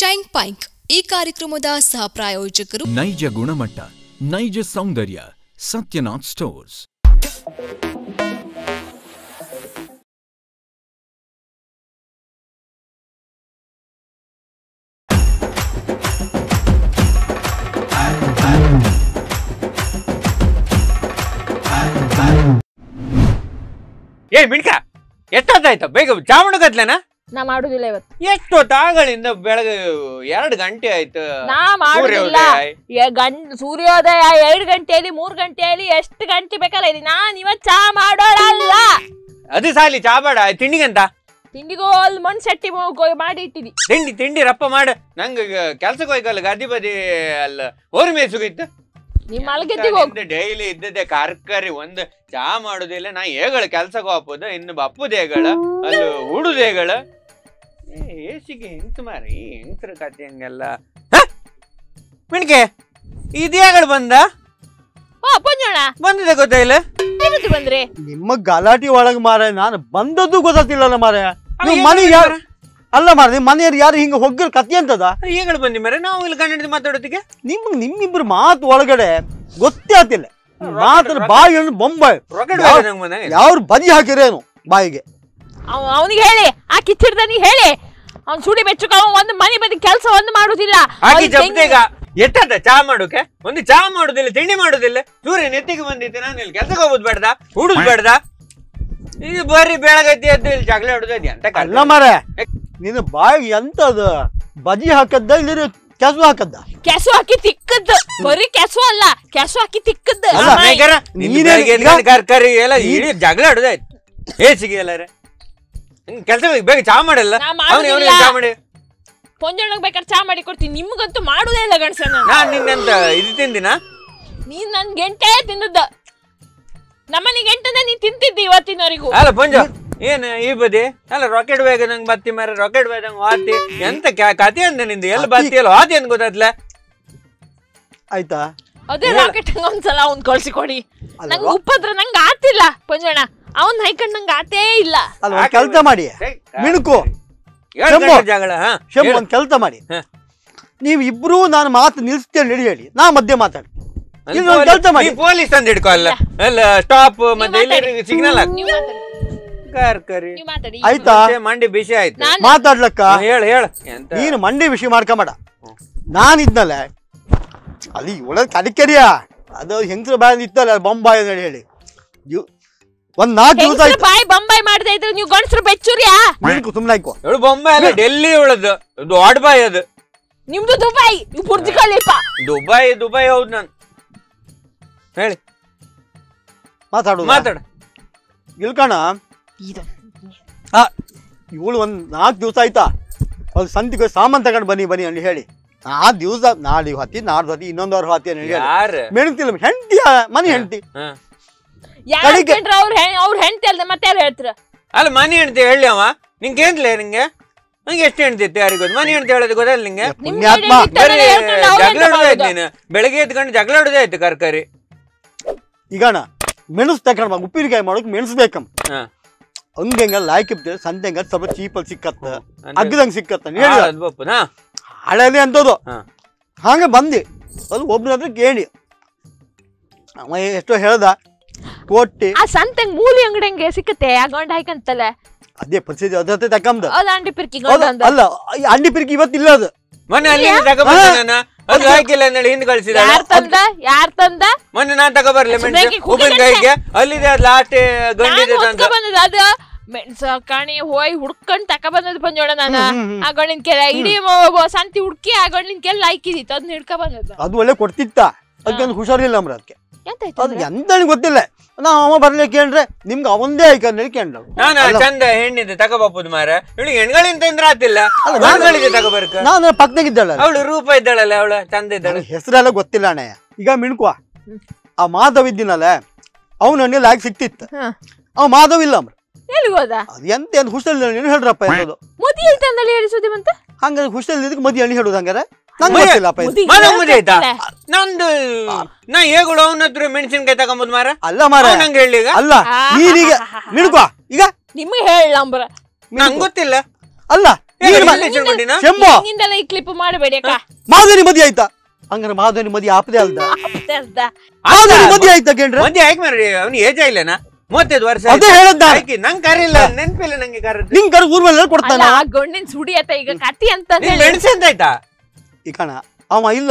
Chain ಪೈಂಕ್ ಈ ಕಾರ್ಯಕ್ರಮದ ಸಹ ಪ್ರಾಯೋಜಕರು. ನೈಜ ಗುಣಮಟ್ಟ ನೈಜ ಸೌಂದರ್ಯ ಸತ್ಯನಾಥ್ ಸ್ಟೋರ್ಸ್. ಏ ಮಿಣ್ಕ ಎಷ್ಟೊತ್ತಾಯ್ತು ಬೇಗ ಚಾಮುಂಡಗತ್ಲೆನ ನಾ ಮಾಡುದಿಲ್ಲ ಇವತ್ತು. ಎಷ್ಟು ತಾಗಳಿಂದ ಬೆಳಗ್ಗೆ ಎರಡು ಗಂಟೆ ಆಯ್ತು? ನಾ ಮಾಡುದಿಲ್ಲ. ಸೂರ್ಯೋದಯ. ಎ- ಗಂಟೆ ಸೂರ್ಯೋದಯ ಎರಡು ಗಂಟೆಯಲ್ಲಿ ಮೂರ್ ಗಂಟೆಯಲ್ಲಿ ಎಷ್ಟು ಗಂಟೆ ಬೇಕಲ್ಲ ಇದೀನಿ ನಾನ್ ಇವತ್ ಚಾ ಮಾಡೋಳಲ್ಲ. ಅದು ಸಾಲಿ ಚಾ ಬೇಡ. ತಿಂಡಿಗಂತ? ತಿಂಡಿಗೂ ಅಲ್ಲಿ ಮಣ್ ಸೆಟ್ಟಿ ಮಾಡಿ ಇಟ್ಟಿದಿ ತಿಂಡಿ ತಿಂಡಿ ರಪ್ಪ ಮಾಡ. ನಂಗೆ ಕೆಲ್ಸಕ್ಕೆ ಹೋಯ್ಕಲ್ಲ ಗದಿ ಬದಿ ಅಲ್ಲ ಓರಿ ಮೇಸುಗಿತ್ತು ನಿಮ್ಮ ಮಲಗೆದ್ದಿಗೆ ಹೋಗು. ಡೈಲಿ ಇದ್ದದ್ದೇ ಕಾರ್ಕರಿ ಒಂದು ಚಾ ಮಾಡುದಿಲ್ಲ. ನಾ ಏಗಳ ಕೆಲ್ಸಕ್ಕೆ ಹೋಗ್ಬೋದು ಇನ್ನು ಬಪ್ಪುದೇಗಳ ಅಲ್ಲಿ ಹುಡುದೇಗಳ. ಏಸಿಗೆ ಹೆಂಗ್ಸು ಮಾರಿ ಹೆಂಗ್ಸ್ರ ಕತೆ ಹಂಗೆಲ್ಲ? ಮಿಣಿಕೆ ಇದ್ಯಾಗಳು ಬಂದ? ಓ ಪುಂಜೋಣ. ಬಂದಿದೆ ಗೊತ್ತಾಯಿಲ್ಲ ಯಾವತ್ತು ಬಂದ್ರಿ? ನಿಮ್ಮ ಗಲಾಟಿ ಒಳಗ್ ಮಾರ ನಾನು ಬಂದದ್ದು ಗೊತ್ತಿಲ್ಲಲ್ಲ ಮಾರ ನೀವು ಅಲ್ಲ, ಮನೆ ಯಾರು ಅಲ್ಲ ಮಾರ ನಿಮ್ಮ ಮನೆಯವ್ರು ಯಾರು ಹಿಂಗ ಹೋಗಿರ್ ಕತಿ ಅಂತದ ಈಗಳು ಬಂದಿ ಮರೆ ನಾವು ಇಲ್ಲಿ ಗಂಡ ಮಾತಾಡೋದಕ್ಕೆ? ನಿಮ್ ನಿಮ್ಮಿಬ್ರು ಮಾತು ಒಳಗಡೆ ಗೊತ್ತೇ ಆಗ್ತಿಲ್ಲ. ಮಾತ್ರ ಬಾಯಿ ಬೊಂಬಾಯ್. ಯಾವ್ರು ಬದಿ ಹಾಕಿರೇನು ಬಾಯಿಗೆ? ಅವನಿಗೆ ಹೇಳಿ ಆ ಕಿಚ್ಚಿಡ್ದನಿಗೆ ಹೇಳಿ. ಅವ್ನು ಸುಡಿ ಬೆಚ್ಚಕ ಅವ ಒಂದು ಮನೆ ಬದಿ ಕೆಲಸ ಒಂದು ಮಾಡುದಿಲ್ಲ. ಆಗಿ ಅವ್ನ್ ಎಟ್ಟದ ಚಾ ಮಾಡೋಕೆ ಒಂದು ಚಾ ಮಾಡುದಿಲ್ಲ ತಿಂಡಿ ಮಾಡುದಿಲ್ಲ. ಸೂರ್ಯ ನೆತ್ತಿಗೆ ಬಂದಿತ್ತು ನಾನು ಇಲ್ಲಿ ಕೆಲ್ಸಕ್ಕೆ ಹೋಗುದು ಬೇಡ್ದ? ಹುಡುದ್ ಬೇಡ್ದ? ಇದು ಬರ್ರಿ ಬೆಳಗೈತಿ ಅಂತ ಇಲ್ಲಿ ಜಗಳ ಹಿಡಿದೈತಿ ಅಂತ ಅಲ್ಲ ಮಾರ ನಿನ್ನ ಬಾಯಿ ಎಂತದು? ಬಜಿ ಹಾಕದ್ದ ಇಲ್ಲಿ ಕೆಸು ಹಾಕದ್ದ? ಕೆಸು ಹಾಕಿ ತಿಕ್ಕದ್ದು. ಬರೀ ಕೆಸು ಅಲ್ಲ ಕೆಸು ಹಾಕಿ ತಿಕ್ಕದ್ದು. ಅಲ್ಲ, ಅಮ್ಮ, ನೀನೇ ಈಗ- ಕರ್ಕರಿ ಎಲ್ಲ ಇಡೀ ಜಗಳ ಹಿಡಿದೈತಿ ಹೇಸಿಗೆ ಸಿಗಿಯಲ್ಲ ಕೆಲ್ಸ ಬೇಗ ಚಾ ಮಾಡಲ್ಲ? ನಾ. ಚಾ ಮಾಡಿ? ಪೊಂಜಣ್ಣಗ್ ಬೇಕಾದ್ರೆ ಚಾ ಮಾಡಿ ಕೊಡ್ತೀನಿ. ನಿಮ್ಗಂತೂ ಮಾಡುದೇ ಇಲ್ಲ ಗಣಸ ನಾನು. ನಾನ್ ನಿನ್ನಂತ ಇದು ತಿಂದಿನ? ನೀನ್ ನನ್ ಗೆಂಟೆ ತಿಂದದ್ದ ನಮ್ಮನೆ ಗೆಂಟನೆ ನೀನ್ ತಿಂತಿದ್ದಿ ಇವತ್ತಿನವರೆಗೂ. ಅಲ್ಲ ಪಂಜ ಏನ್ ಈ ಬದಿ? ಅಲ್ಲ ರಾಕೆಟ್ ಬೇಗ ನಂಗೆ ಬತ್ತಿ ಮಾರ ರಾಕೆಟ್ ಬೇಗ ನಂಗೆ ವಾತಿ. ಎಂತ ಕ್ಯಾ- ಕತೆ ಅಂದ ನಿಂದು? ಎಲ್ಲ ಬತ್ತಿ ಅಲ್ಲ ವಾತಿ ಅಂತ ಗೊತ್ತಾತ್ಲ ಆಯ್ತಾ? ಅದೇ ರಾಕೆಟ್ ಒಂದ್ಸಲ ಅವ್ನ್ ಕಳ್ಸಿಕೊಡಿ ಕೊಡಿ. ನಂಗೆ ಉಪ್ಪದ್ರ ನಂಗೆ ಆತಿಲ್ಲ ಪೊಂಜಣ್ಣ. ಅವ್ನ್ ಹೈಕಂಡ್ ನಂಗೆ ಆತೇ ಇಲ್ಲ. ಅಲ್ಲ ಕೆಲ್ಸ ಮಾಡಿ. ಮಿಣುಕು. ಕೆಲಸ ಶಂಭು. ಗಂಟೆ ಜಗಳ ಹಾ? ಶಂಭು. ಒಂದ್ ಕೆಲ್ಸ ಮಾಡಿ. ನೀವ್ ನೀವು ಇಬ್ರು ನಾನು ಮಾತು ನಿಲ್ಸ್ತೇನೆ ಹೇಳಿ ಹೇಳಿ. ನಾ ಮಧ್ಯೆ ಮಾತಾಡಿ ಅಲ್ಲಿ ಇಲ್ಲಿ ಪೊಲೀಸ್- ಕೆಲ್ಸ ಮಾಡಿ. ನೀ ಪೊಲೀಸ್ ತಂದು ಹಿಡ್ಕೊ ಅಲ್ಲ ಅಲ್ಲ ಸ್ಟಾಪ್ ಮತ್ತೆ ಇಲ್ಲಿ ಸಿಗ್ನಲ್ ಕರ್ಕರಿ ಆಯ್ತಾ? ಮಂಡಿ ಬಿಸಿ ಆಯ್ತು. ಮಾತಾಡ್ಲಕ್ಕ? ಹೇಳ ಹೇಳ. ನೀನು ಮಂಡಿ ವಿಷಯ ಮಾಡ್ಕೊಂಬೇಡ. ನಾನಿದ್ನಲ್ಲ. ಅಲ್ಲಿ ಒಳಗೆ ಕಡಿಕೆರಿಯ ಅದು ಹೆಂಗಸ್ರ ಬಾಯಲ್ಲಿ ಇತ್ತಲ್ಲ ಬೊಂಬಾಯಿ ಅಂತ ಹೇಳಿ. ಒಂದ್ ನಾಲ್ಕು ದಿವಸ ಆಯ್ತು. ಬಾಯಿ ಬಂಬಾಯಿ ಮಾಡ್ತಾ ಇದ್ರೆ? ನೀವು ಗಂಡಸ್ರು ಬೆಚ್ಚುರಿಯಾ? ನಿನ್ಕು ಸುಮ್ನೆ ಆಯ್ಕೋ ಇವಳು ಬೊಂಬೆ ಅಲ್ಲ ಡೆಲ್ಲಿ ಉಳದು. ದೊಡ್ಡ ಬಾಯ್ ಅದು. ನಿಮ್ದು ದುಬೈ ನೀವು ಬುರ್ಜ್ ಖಲೀಫಾ ದುಬೈ ದುಬೈ ಹೌದು ನಾನು. ಹೇಳಿ. ಮಾತಾಡು. ಮಾತಾಡ. ಇಲ್ಕಣ? ಇವಳು ಒಂದ್ ನಾಲ್ಕು ದಿವಸ ಆಯ್ತಾ? ಅವ್ಳು ಸಂತಿಗೆ ಸಾಮಾನ್ ತಗೊಂಡು ಬನ್ನಿ ಬನ್ನಿ ಅಂತ ಹೇಳಿ. ಆ ದಿವಸ ನಾಳೆ ಹತ್ತಿ ನಾಡ್ದು ಹತ್ತಿ ಇನ್ನೊಂದು ವಾರ ಹೊತ್ತಿ ಅಂತ ಹೇಳಿ. ಯಾರು? ಮೆಣತಿಲ್ಲ ಹೆಂಡತಿ ಮನೆ ಹೆಂಡತಿ. ಕಡಿಗೆ- ಅವ್ರ ಅವ್ರ ಹೆಂಡತಿ ಅಲ್ದ ಮತ್ತೆ ಯಾರು ಹೇಳ್ತೀರ? ಅಲ್ಲ ಮನೆ ಹೆಣ್ತಿ ಹೇಳಿ ಅವ. ನಿಂಗೆ ಏನ್ಲೇ ನಿಂಗೆ? ನಂಗೆ ಎಷ್ಟು ಹೆಣ್ತಿತ್ತು ಯಾರಿಗೂ ಗೊತ್ತು? ಮನೆ ಹೆಣ್ತಿ ಹೇಳೋದು ಗೊತ್ತಲ್ಲ ನಿಂಗೆ? ಜಗಳ ಹಿಡ್ದಾಯ್ತು? ನೀನು. ಬೆಳಗ್ಗೆ ಎದ್ಕೊಂಡು ಜಗಳ ಹಿಡ್ದಾಯ್ತು ಕರ್ಕರಿ ಈಗಣ ಮೆಣಸು ತಗೊಂಡ್ ಉಪ್ಪಿನಕಾಯಿ ಮಾಡೋಕೆ ಮೆಣಸು ಬೇಕಮ್ಮ ಹಾ. ಹಂಗೆಂಗ ಲಾಯ್ಕ್ ಇರ್ತೇವೆ ಸಂತೆಂಗ ಸ್ವಲ್ಪ ಚೀಪಲ್ಲಿ ಸಿಕ್ಕತ್ತ. ಅಂದ್ರೆ- ಅಗ್ಗದಂಗೆ ಸಿಕ್ಕತ್ತ. ಹಾ, ಹೇಳಿ ಅದ್ ಅಂತದು ಹಾ. ಹಾಗೆ ಬಂದಿ. ಅಲ್ಲಿ ಒಬ್ನ ಹತ್ರ ಕೇಳಿ. ಅವ ಎಷ್ಟೋ ಹೇಳ್ದ. ಕೊಟ್ಟಿ ಆ ಸಂತೆ ಮೂಲಿ ಅಂಗಡಿ ಹೆಂಗೆ ಸಿಕ್ಕತ್ತೆ? ಆ ಗಂಡ ಹಾಯ್ಕಂತಲ್ಲ ಅದೇ ಪರಿಸ್ಥಿತಿ ಅದೇ ತಕ್ಕಂದ ಅದ ಅಂಡಿ ಪಿರ್ಕಿ ಅಲ್ಲ ಅಂಡಿ ಪಿರ್ಕಿ ಇವತ್ತು ಇಲ್ಲ ಅದು. ಮೊನ್ನೆ ಅಲ್ಲಿ ನಾನು ಅದು ಹಾಕಿಲ್ಲ ಅಂದೇಳಿ ಹಿಂದ್ ಕಳ್ಸಿದ ಯಾರ್ ತಂದ? ಯಾರ್ ತಂದ? ಮೊನ್ನೆ ನಾನ್ ತಗೋಬರ್ಲಿ ಉಪ್ಪಿನಕಾಯಿಗೆ ಅಲ್ಲಿದೆ ಲಾಸ್ಟ್ ಗಂಡಿದೆ ತಂದ. ಅದು. ಮೆಣಸ ಕಾಣಿ ಹೋಯ್ ಹುಡ್ಕೊಂಡ್ ತಕ ಬಂದದ್ ಬಂದೋಡ ನಾನು. ಆ ಗಂಡಿನ ಕೆಲ ಇಡೀ ಸಂತಿ ಹುಡ್ಕಿ ಆ ಗಂಡಿನ ಕೆಲ ಹಾಕಿದಿತ್ತು ಅದನ್ನ ಹಿಡ್ಕ ಬಂದದ್ದು. ಅದು ಒಳ್ಳೆ ಕೊಡ್ತಿತ್ತ. ಅದಕ್ಕೆ ಹುಷಾರಿಲ್ಲ ಅಮ್ರ ಅದಕ್ಕೆ. ಅದು ಎಂತ ಗೊತ್ತಿಲ್ಲ. ನಾವ್ ಅವ ಬರ್ಲಿಕ್ಕೆ ಕೇಳ್ರೆ ನಿಮ್ಗೆ ಅವಂದೇ ಆಯ್ಕಂದ್ರೆ ಅಂದ್ರೆ ನಾನು ಚಂದ ಹೆಣ್ಣಿದೆ ತಗೋಬಹುದು ಮಾರ. ಇವಳಿಗೆ ಹೆಣ್ಗಳಿಂದ ಅಂದ್ರೆ ಆತಿಲ್ಲ. ನಾನು- ತಗೋಬರ್ಕ. ನಾನು ಪಕ್ಕದಾಗಿದ್ದಾಳ ಅವಳು ರೂಪ ಇದ್ದಾಳಲ್ಲ ಅವಳ ಚಂದ ಇದ್ದಾಳೆ. ಹೆಸರೆಲ್ಲ ಗೊತ್ತಿಲ್ಲ ಅಣ್ಣ ಈಗ ಮಿಣ್ಕುವ. ಆ ಮಾಧವ್ ಇದ್ದೀನಲ್ಲ ಅವನ ಹಣ್ಣಿಲ್ಲ ಆಗಿ ಸಿಕ್ತಿತ್ತು. ಅವ್ ಮಾಧವ್ ಇಲ್ಲ ಅಮ್ರ ಎಂತ ಏನು ಹೇಳ್ರಪ್ಪ ಎಂತದು. ಮದಿ ಹೇಳಿ ಸುದ್ದಿ ಹಂಗಾರೆ ಇದಕ್ಕೆ ಮದಿ ಹಣ್ಣು ಹೇಳೋದು ಹಂಗಾರೆ? ಆಯ್ತಾ? ನಂದು ನಾ ಹೇಗಳು ಅವನ ಹತ್ರ ಮೆಣಸಿನ್ಕಾಯಿ ತಗೊಂಬುದು ಮಾರ ಅಲ್ಲ ಮಾರ ನಂಗೆ ಹೇಳಿ ಈಗ. ಅಲ್ಲ ನೀನೀಗ ಈಗ? ನಿಮ್ಗೆ ಹೇಳ ನಂಬರ ನಂಗೆ ಗೊತ್ತಿಲ್ಲ. ಅಲ್ಲ ಶಂಭು ನಿಂದೆಲ್ಲ ಈ ಕ್ಲಿಪ್ ಮಾಡಬೇಡಿ ಅಕ್ಕ. ಮಾಧವನಿ ಮದಿ ಆಯ್ತಾ? ಹಂಗಾರೆ ಮಾಧವನಿ ಮದಿ ಆಪದೆ ಅಲ್ದ? ಮಾಧುರಿ ಮದಿ ಆಯ್ತಾ ಕೇಳ್ರಿ? ಮದಿ ಆಯ್ಕೆ ಮಾಡ್ರಿ ಅವನು ಏಜ್ ಇಲ್ಲನಾ ಮೂವತ್ತೈದು ವರ್ಷ ಅದೇ ಹೇಳದ್ದ ನಂಗ ಕರಿಲ್ಲ ನೆನ್ಪಿಲ್ಲ ನಂಗೆ ಕರ ನಿಂಗ್ ಕರ್ ಊರ್ ಮೇಲೆ ಕೊಡ್ತಾನ ಆ ಗಂಡಿನ ಸುಡಿ ಆತ ಈಗ? ಕತ್ತಿ ಅಂತ ಮೆಣಸಿಂದ ಆಯ್ತಾ ಈ ಕಣ. ಅವ ಇಲ್ಲ.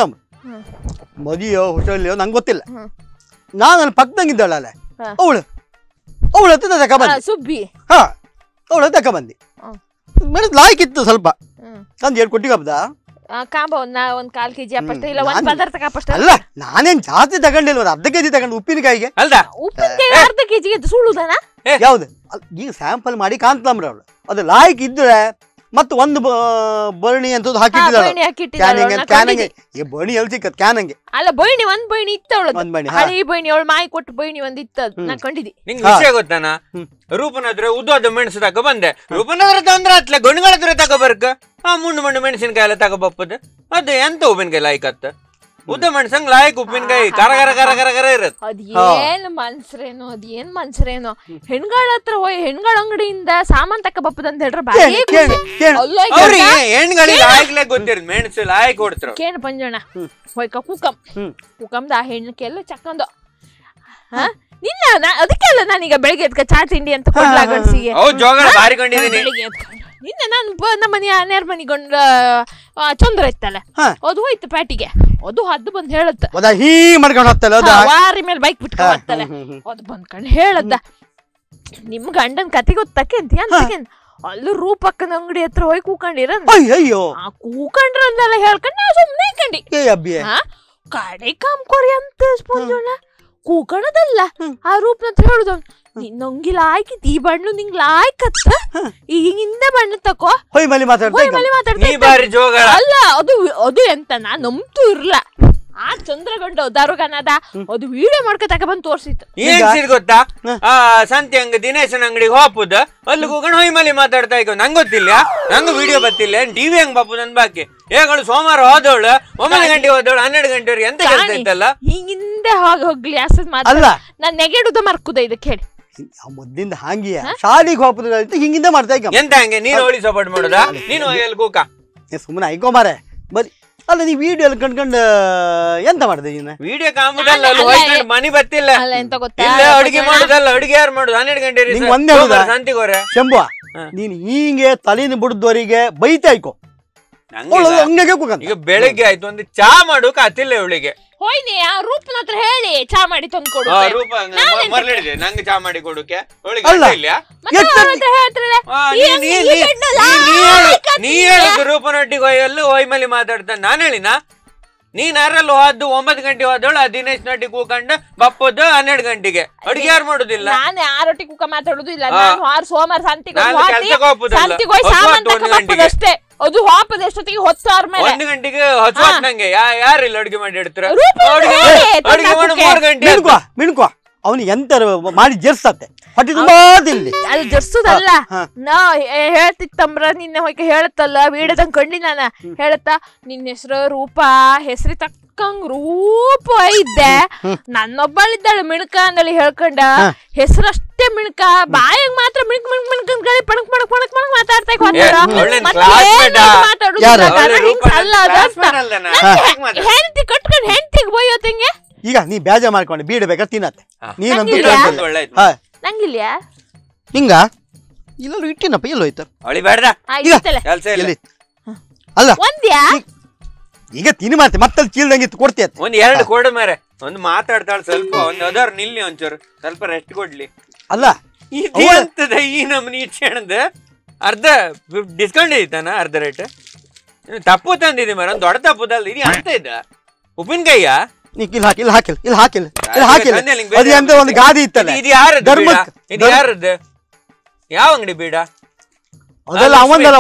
ಮದಿಯೋ ಹೋಟೆಲ್ಯೋ ನಂಗೆ ಗೊತ್ತಿಲ್ಲ. ನಾನು ನನ್ನ ಪಕ್ಕದಂಗಿದ್ದಾಳಲ್ಲ ಅವಳು ಅವಳು. ಅವಳ ಹತ್ತಿರ ತಕ ಆ, ಬಂದೆ ಸುಬ್ಬಿ. ಹಾ ಅವಳ ತಕ ಬಂದಿ. ಮೇಡಮ್ ಲಾಯ್ಕ್ ಇತ್ತು ಸ್ವಲ್ಪ. ನಂದು ತಂದು ಎರಡು ಕೊಟ್ಟಿಗೆ ಹಬ್ಬದ? ಆ, ಕಾಂಬ ಒಂದ್ ನಾ ಒಂದ್ ಕಾಲ್ ಕೆಜಿ ಅಪ್ಪಷ್ಟ ಇಲ್ಲ ಹ್ಮ್, ಒಂದ್ ನಾನ್- ಪದಾರ್ಥ ಕಾಪಷ್ಟ ಅಲ್ಲ ನಾನೇನ್ ಜಾಸ್ತಿ ತಗೊಂಡಿಲ್ಲ ಒಂದು ಅರ್ಧ ಕೆಜಿ ತಗೊಂಡು ಉಪ್ಪಿನಕಾಯಿಗೆ. ಅಲ್ದಾ? ಉಪ್ಪಿನಕಾಯಿ ಅರ್ಧ ಕೆಜಿಗೆ ಸುಳ್ಳುದನ? ಯಾವ್ದು? ಈಗ ಸ್ಯಾಂಪಲ್ ಮಾಡಿ ಕಾಣ್ತಾಮ್ರ ಅವಳು. ಅದು ಲಾಯ್ಕ್ ಇದ್ರೆ ಮತ್ತೆ ಒಂದು ಬರ್ಣಿ ಬರಣಿ ಅಂತ ಹಾಕಿಟ್ಟಿದ್ದಾಳೆ. ಬೈಣಿ ಹಾಕಿಟ್ಟಿದ್ದಾಳೆ ಕ್ಯಾನಿಂಗ್ ಅವ್ಳನ್ನ ಕ್ಯಾನಿಂಗ್ ಕಂಡಿದ್ದೆ. ಈ ಬಣಿ ಎಲ್ಲಿ ಸಿಕ್ಕತ್ ಕ್ಯಾನಂಗೆ ಅಲ್ಲ ಬೈಣಿ ಒಂದ್ ಬೈಣಿ ಇತ್ತ ಒಂದ್ ಬಣಿ ಹಾ. ಹಳಿ ಬೈಣಿ ಅವಳು ಮಾಯಿ ಕೊಟ್ಟು ಬೈಣಿ ಒಂದ್ ಇತ್ತ. ನಾ ಕಂಡಿದ್ದಿ. ನಿಂಗೆ ಹಾ. ವಿಷಯ ಗೊತ್ತಾನ. ರೂಪನ ಹತ್ರ ಉದ್ದೋದ ಮೆಣಸು ತಕ ಬಂದೆ. ರೂಪನ ಹತ್ರ ತಂದ್ರ ಅತ್ಲೆ ಗಂಡುಗಳ ಹತ್ರ ತಗೋ ಬರ್ಕ? ಆ ಮುಂಡು ಮುಂಡು ಮೆಣಸಿನಕಾಯಿ ಎಲ್ಲ ತಗೋಬಪ್ಪದ ಬಪ್ಪದ. ಅದು ಎಂತ ಉಪ್ಪಿನಕಾಯಿ ಲಾಯ್ಕತ್ತ ಉದ್ದ ಮನ್ಸಂಗ್ ಲಾಯಕ್ ಉಪ್ಪಿನಕಾಯಿ ಕರ ಕರ ಕರ ಕರ ಕರ ಇರತ್ ಅದೇನ್ ಮನ್ಸ್ರೇನೋ ಅದ್ ಏನ್ ಮನ್ಸ್ರೇನೋ. ಹೆಣ್ಗಳ ಹತ್ರ ಹೋಯ್ ಹೆಣ್ಗಳ ಅಂಗಡಿಯಿಂದ ಸಾಮಾನ್ ತಕ್ಕ ಬಪ್ಪದ ಅಂತ ಹೇಳ್ರ ಹೆಣ್ಗಳಿಗೆ ಲಾಯಕ್ಲೆ ಗೊತ್ತಿರದ್ ಮೆಣಸು ಲಾಯಕ್ ಕೊಡ್ತಾರ ಕೇಣ ಪಂಜಣ ಹೋಯ್ ಹೋಯ್ಕ ಕೂಕಂ. ಕೂಕಂದ ಆ ಹೆಣ್ಣಕ್ಕೆಲ್ಲ ಚಕ್ಕಂದು. ಹಾ. ನಿನ್ನ ಅದಕ್ಕೆಲ್ಲ ನಾನೀಗ ಬೆಳಿಗ್ಗೆ ಎದ್ಕ ಚಾ ತಿಂಡಿ ಅಂತ ಕೊಡ್ಲಾ ಗಂಡಸಿಗೆ ಜೋಗಳ ಬಾರಿ. ನಿನ್ನೆ ನಾನು ನಮ್ಮ ಮನೆ ನೇರ್ ಮನಿಗೊಂಡ ಚಂದ್ರ ಇತ್ತಲ್ಲ. ಅದು ಹೋಯ್ತು ಪ್ಯಾಟಿಗೆ. ಅದು ಹದ್ದು ಬಂದ್ ಹೇಳತ್ತ. ಅದ ಹೀ ಮಾಡ್ಕೊಂಡು ಹೋಗ್ತಲ್ಲ ವಾರಿ ಮೇಲೆ ಬೈಕ್ ಬಿಟ್ಕೊಂಡು ಹೋಗ್ತಾನೆ. ಅದು ಬಂದ್ಕೊಂಡು ಹೇಳದ್ದ ನಿಮ್ ಗಂಡನ್ ಕತೆ ಗೊತ್ತಕ್ಕೆಂತ ಅಂತಕೇನ್ ಅಲ್ಲೂ ರೂಪಕ್ಕನ ಅಂಗಡಿ ಹತ್ರ ಹೋಗಿ ಕೂಕೊಂಡಿರ ಅಯ್ಯ ಆ ಕೂಕೊಂಡ್ರನ್ನೆಲ್ಲ ಹೇಳ್ಕೊಂಡು ನಾ ಸುಮ್ಮನೆ ಕಂಡಿ ಕಡೆ ಕಾಮ್ಕೋರಿ ಅಂತ ಸ್ಪಂಜೋಣ ಕೂಕಣದಲ್ಲ. ಆ ರೂಪನ ಹತ್ರ ಹೇಳುದು ನಿನ್ನಂಗಿ ಇತ್ತು ಈ ಬಣ್ಣ ನಿಂಗ್ ಲಾಯ್ಕತ್ತ ಈಗ ಹಿಂದೆ ಬಣ್ಣ ತಕೋ? ಹೊಯ್ ಮಲಿ ಮಾತಾಡ್ತಾ ಹೋಯ್. ಮಲಿ. ಬಾರಿ ಜೋಗಳ ಅಲ್ಲ ಅದು ಅದು ಎಂತ ನಾ ನಂಬ್ತು ಇರ್ಲ. ಆ ಚಂದ್ರಗಂಡ ದಾರುಗನದ ಅದು ವಿಡಿಯೋ ಮಾಡ್ಕೊ ತಕ ಬಂದು ತೋರಿಸಿತ್ತು. ಏನ್ ಸಿರ್ ಗೊತ್ತಾ? ಆ ಸಂತೆ ಹಂಗ ದಿನೇಶನ ಅಂಗಡಿಗೆ ಹೋಪುದ. ಅಲ್ಲಿ ಹೋಗೋಣ ಹೊಯ್ ಮಲಿ ಮಾತಾಡ್ತಾ ಈಗ ನಂಗೆ ಗೊತ್ತಿಲ್ಲ. ನಂಗೆ ವಿಡಿಯೋ ಬತ್ತಿಲ್ಲ ಟಿವಿ ಹೆಂಗ್ ಬಾಪು ನನ್ ಬಾಕಿ? ಏಗಳು ಸೋಮವಾರ ಹೋದವಳು. ಒಂಬತ್ತು ಗಂಟೆ ಹೋದವಳು ಹನ್ನೆರಡು ಗಂಟೆವರೆಗೆ ಎಂತ ಕೆಲಸ. ಇತ್ತಲ್ಲ? ಹಿಂಗಿಂದೆ ಹೋಗಿ ಹೋಗ್ಲಿ ಅಸದ್ ಮಾತ್ರ ನಾನು ನೆಗೆಡುದ ಮರ್ಕುದ ಇದಕ್ಕೆ ಹೇಳಿ. ಮೊದ್ಲಿಂದ ಹಾಂಗಿಯ. ಶಾಲಿಗೆ ಹೋಗ್ತದ ಹಿಂಗಿಂದ ಮಾಡ್ತಾ ಈಗ ಎಂತ ಹಂಗೆ? ನೀನು ಅವಳಿ ಸಪೋರ್ಟ್ ಮಾಡೋದಾ? ನೀನು ಎಲ್ಲಿ ಕೂಕ? ನೀ ಸುಮ್ಮನೆ ಐಕೋ ಮಾರೆ ಬರಿ ಅಲ್ಲ ನೀ ವಿಡಿಯೋ ಅಲ್ಲಿ ಕಂಡ್ಕೊಂಡು ಎಂತ ಮಾಡಿದೆ ನೀನು? ವಿಡಿಯೋ ಕಾಮುದಲ್ಲ ಅಲ್ಲಿ ಹೋಯ್ಕೊಂಡು ಮನಿ ಬರ್ತಿಲ್ಲ. ಅಲ್ಲ ಎಂತ ಗೊತ್ತಾ? ಇಲ್ಲ ಅಡಿಗೆ ಮಾಡುದಲ್ಲ ಅಡಿಗೆ ಯಾರು ಮಾಡುದು? ಹನ್ನೆರಡು ಗಂಟೆ ನೀ ಒಂದೇ ಹೋದ ಸಂತಿಗೋರೆ ಶಂಭುವ ನೀನು ನೀನ್ ಹೀಗೆ ತಲೆನ ಬಿಡದವರಿಗೆ ಬೈತಾ ಅವಳು ಈಗ- ಹಂಗೆ ಕೂಕಂತ. ಈಗ ಬೆಳಿಗ್ಗೆ ಆಯ್ತು ಒಂದು ಚಾ ಮಾಡೋಕೆ ಆತಿಲ್ಲ ಇವಳಿಗೆ. ಹೋಯ್ನಿ ಆ ರೂಪನ ಹತ್ರ ಹೇಳಿ ಚಾ ಮಾಡಿ ತಂದು ಕೊಡು ಆ, ರೂಪ ನಂಗೆ ಚಾ ಮಾಡಿ ಕೊಡೋಕೆ ಅವಳಿಗೆ ಅಲ್ಲ. ಇಲ್ಲ ಮತ್ತೆ ಎಷ್ಟು- ಅವ್ರ ಹತ್ರ ಹೇಳ್ತಿರಲ್ಲ, ಆ, ಈ ನೀ- ಅಂಗಿ ನೀ- ಈ ನೀ- ಬೆಣ್ಣಲ್ಲ, ನೀ- ನೀ ಹೇಳು- ಆಯ್ಕತ್ತಿ. ನೀ ಹೇಳಿದ್ದು ರೂಪನೊಟ್ಟಿಗೆ ಹೋಯಲ್ಲು ಹೊಯ್ಮಲಿ ಮಾತಾಡ್ತಾನೆ ನಾನು ಹೇಳಿನ ನೀನ್ ಯಾರಲ್ಲಿ ಹೋದ್ದು ಒಂಬತ್ತು ಗಂಟೆ ಹೋದವಳು ಆ ದಿನೇಶ್ ನಡ್ಡಿ ಕೂಕೊಂಡು ಬಪ್ಪದ್ದು ಹನ್ನೆರಡು ಗಂಟೆಗೆ ಅಡಿಗೆ ಯಾರು ಮಾಡುದಿಲ್ಲ ನಾನು ಯಾರೊಟ್ಟಿಗೆ ಕುಕ್ಕ ಮಾತಾಡುದು ಇಲ್ಲ ಆ. ನಾನು ಆರು ಸೋಮವಾರ ಸಂತಿಗೆ ನಾನು ಕೆಲ್ಸಕ್ಕೆ ಹೋಗ್ಬೋದಲ್ಲ. ಸಂತಿಗೆ ಹೋಗಿ ಹೊತ್ತು ಸಾಮಾನ್ ಹೊತ್ತು ಒಂದು ತಕೊಂಡ್ ಗಂಟೆಗೆ. ಅಷ್ಟೇ ಅದು ಹಾಪದ ಎಷ್ಟೊತ್ತಿಗೆ ಹೊತ್ತಾರ ಮೇಲೆ ಒಂದು ಗಂಟೆಗೆ ಹಚ್ಚುವತ್ ನಂಗೆ. ಯಾ ಇಲ್ಲಿ ಅಡುಗೆ ಮಾಡಿ ಇಡ್ತಾರೆ ಅಡಿಗೆ ಮಾಡಿ-. ಮೂರು ಗಂಟೆ ಆಯ್ತು. ಮಿಣ್ಕೋ ಮಿಣ್ಕೋ ಅವನು ಎಂತ ಮಾಡಿ ಜರ್ಸತ್ತೆ. ಹೊಟ್ಟೆ ತುಂಬಾ ತಿನ್ಲಿ ಅದು ಜರ್ಸುದಲ್ಲ. ನಾ ಹೇಳ್ತಿತ್ತಂಬ್ರ ನಿನ್ನ ಹೋಗಿ ಹೇಳತ್ತಲ್ಲ ವೀಡದಂಗ್ ಕಂಡಿ ನಾನ ಹೇಳತ್ತ ನಿನ್ನ ಹೆಸರು ರೂಪ ಹೆಸರಿ ತಕ್ಕಂಗ್ ರೂಪ ಇದ್ದೆ. ನನ್ನೊಬ್ಬಳಿದ್ದಾಳೆ ಮಿಣಕ ಅಂದಳಿ ಹೇಳ್ಕೊಂಡ ಹೆಸರಷ್ಟೇ ಮಿಣಕ ಬಾಯಾಗ ಮಾತ್ರ ಮಿಣಕ್ ಮಿಣಕ್ ಮಿಣಕ್ ಗಾಳಿ ಪಣಕ್ ಪಣಕ್ ಪಣಕ್ ಪಣಕ್ ಮಾತಾಡ್ತಾ? ಹೇಗ್? ಹೆಂಡತಿ ಕಟ್ಕೊಂಡು ಹೆಂಡತಿಗೆ ಬೈಯೋತಂಗೆ ಈಗ ನೀ ಬೇಜ ಮಾಡ್ಕೊಂಡು ಬೀಡ ಬೇಕಾದ್ರೆ ತಿನ್ನತ್ತೆ. ನೀನಂತೂ ನಂಗಿಲ್ಲ. ಒಳ್ಳೆ ಆಯ್ತು. ಹಾ. ನಂಗಿಲ್ಯಾ? ಹಿಂಗ? ಇಲ್ಲೂ ಇಟ್ಟಿನಪ್ಪ ಎಲ್ಲೋಯ್ತು. ಅಳಿ ಬೇಡ ಅಲ್ಲ. ಒಂದ್ಯಾ? ಈಗ ತಿನ್ ಮಾಡ್ತೆ ಮತ್ತೆ ಚೀಲ್ದಂಗಿತ್ತು ಕೊಡ್ತೀಯ ಒಂದ್ ಎರಡು ಕೊಡ ಮಾರೆ. ಒಂದು ಮಾತಾಡ್ತಾಳ ಸ್ವಲ್ಪ ಒಂದ್ ಅದರ್ ನಿಲ್ಲಿ ಒಂಚೂರು. ಸ್ವಲ್ಪ ರೆಸ್ಟ್ ಕೊಡ್ಲಿ. ಅಲ್ಲ ಈ ನಮ್ನಿ ಕ್ಷಣದ ಅರ್ಧ ಡಿಸ್ಕೌಂಟ್ ಐತಾನ ಅರ್ಧ ರೇಟ್ ತಪ್ಪು ತಂದಿದೆ ಮರ ಒಂದ್ ದೊಡ್ಡ ತಪ್ಪುದಲ್ಲ ಇದು ಅಂತ ಇದ್ದ ಉಪ್ಪಿನಕಾಯಿಯ? ನೀ ಇಲ್ಲಿ ಹಾಕಿ ಇಲ್ಲಿ ಹಾಕಿಲ್ಲ ಇಲ್ಲಿ ಹಾಕಿಲ್ಲ ಇಲ್ಲಿ ಹಾಕಿಲ್ಲ ತಂದೆ ಅದು ಎಂತ ಒಂದು ಗಾದಿ ಇತ್ತಲ್ಲ. ಇದು ಧರ್ಮ ಇದು ಯಾರದ್ದು? ಯಾವ ಅಂಗಡಿ ಬೀಡ? ಅದೆಲ್ಲ ಅವಂದಲ್ಲ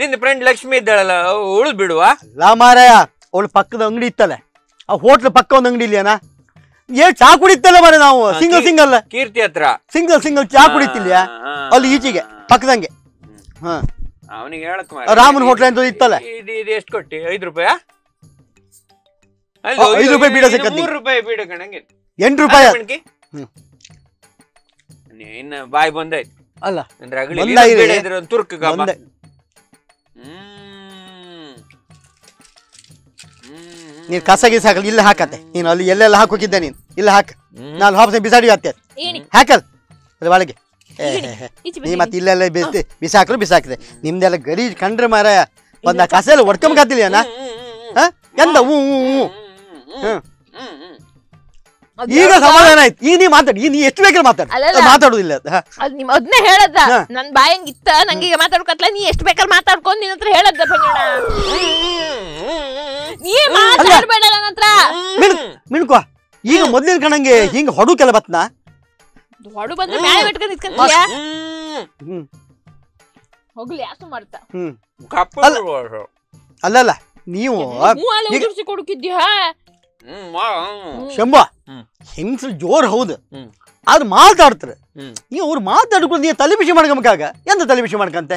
ನಿನ್ನ ಫ್ರೆಂಡ್ ಲಕ್ಷ್ಮಿ ಇದ್ದಾಳಲ್ಲ ಉಳಿದ್ ಬಿಡುವ? ಅಲ್ಲ ಮಾರಾಯ ಅವಳು ಪಕ್ಕದ ಅಂಗಡಿ ಇತ್ತಲ್ಲ. ಆ ಹೋಟ್ಲ್ ಪಕ್ಕ ಒಂದು ಅಂಗಡಿ ಇಲ್ಲ ಏ ಚಾ ಕುಡಿತಲ್ಲ ಮಾರ ನಾವು ಸಿಂಗಲ್ ಸಿಂಗಲ್. ಕೀರ್ತಿ ಹತ್ರ. ಸಿಂಗಲ್ ಸಿಂಗಲ್ ಚಾ ಕುಡಿತಿಲ್ಯಾ ಅಲ್ಲಿ ಈಚೆಗೆ ಪಕ್ಕದಂಗೆ. ಹಾ ಅವನಿಗೆ ಹೇಳಕ್ ರಾಮನ್ ಹೋಟ್ಲ್ ಅಂತ ಇತ್ತಲ್ಲ. ಇದು ಇದು ಎಷ್ಟು ಕೊಟ್ಟಿ? ಐದು ರೂಪಾಯ? ಐದು ರೂಪಾಯಿ ಬೀಡ ಸಿಕ್ಕತ್ತಿ. ಮೂರು ರೂಪಾಯಿ ಬೀಡ ಕಣಂಗೆ. ಎಂಟು ರೂಪಾಯಿ ಹ್ಮ್. ಬಾಯ್ ಬಂದಾಯ್ತು. ಅಲ್ಲ ಅಂದ್ರೆ ಅಗಲಿ ಬಂದಾಗಿದೆ. ಬೀಡ ಇದ್ರೆ ಒಂದು ತುರ್ಕ ಕಾಮ ಒಂದೇ ಹ್ಮ್. ನೀನ್ ಕಸ ಗೀಸ ಹಾಕಲ್ ಇಲ್ಲಿ ಹಾಕತ್ತೆ. ನೀನು ಅಲ್ಲಿ ಎಲ್ಲೆಲ್ಲ ಹಾಕೋಕಿದ್ದೆ ನೀನ್. ಇಲ್ಲಿ ಹಾಕ. ನಾನು ವಾಪಸ್ ಬಿಸಾಡಿ ಹತ್ತೆ ಏನಿ ಹಾಕಲ್. ಅದ್ರ ಒಳಗೆ ಏ, ಈಗಿಡಿ. ಹೇ, ಹೇ. ಈಚೆ ನೀ ಬಿಸಿ ಮತ್ತೆ ಇಲ್ಲೆಲ್ಲ ಬಿಸಿ ಬಿಸಾಕ್ರು ಬಿಸಾಕಿದೆ. ನಿಮ್ದೆಲ್ಲ ಗರಿ ಕಂಡ್ರೆ ಮಾರ ಬಂದ ಕಸ ಎಲ್ಲ ಹೊಡ್ಕೊಂಬಕತ್ತಿಲ್ಲ ಹಾ? ಎಂದ ಹ್ಞೂ ಹ್ಞೂ ಹ್ಞೂ ಹ್ಮ್. ಅದ್ ಈಗ? ಸಮಾಧಾನ ಆಯ್ತು. ಈಗ ನೀ ಮಾತಾಡಿ. ಈಗ ನೀ ಎಷ್ಟು ಬೇಕಾದ್ರೆ ಮಾತಾಡ. ಮಾತಾಡುದಿಲ್ಲ ಅದು, ನಿಮ್ ಅದನ್ನೇ ಹೇಳದ್ದ ಹಾ. ನನ್ ಬಾಯಂಗಿತ್ತ ನಂಗೆ ಈಗ ಮಾತಾಡ್ಕತ್ಲ ನೀ ಎಷ್ಟು ಬೇಕಾದ್ರೆ ಮಾತಾಡ್ಕೊಂಡ್ ನಿನ್ ಹತ್ರ ಹೇಳದ್ದ ಬಂಜೋಣ ನೀ ಮಾತಾಡ್ಬೇಡ ನನ್ನ ಹತ್ರ. ಮಿಣ್ ಮಿಣ್ಕೋ. ಈಗ ಮೊದ್ಲಿನ ಕಣಂಗೆ ಹಿಂಗ ಹೊಡುಕೆಲ್ಲ ಬತ್ನಾ? ಹೊಡು ಬಂದ್ರೆ ಮ್ಯಾಲೆ ಬಿಟ್ಕೊಂಡ್ ನಿಂತ್ಕೊಂತೀಯ? ಹೋಗ್ಲಿ ಯಾಸು ಮಾಡ್ತಾ. ಹ್ಮ್. ಕಪ್ಪು ಅಲ್ಲ. ಅಲ್ಲಲ್ಲ ನೀವು ಮೂವಲ್ಲಿ ಶಂಭ ಹ್ಮ್. ಜೋರ್ ಹೌದು. ಆದ್ರೆ ಮಾತಾಡ್ತಾರೆ. ಈಗ ನೀವು ಅವ್ರು ಮಾತಾಡ್ಕೊಂಡು ನೀವು ತಲೆ ಬಿಸಿ ಮಾಡ್ಕೊಂಬಕಾಗ? ಎಂತ ತಲೆ ಬಿಸಿ ಮಾಡ್ಕಂತೆ?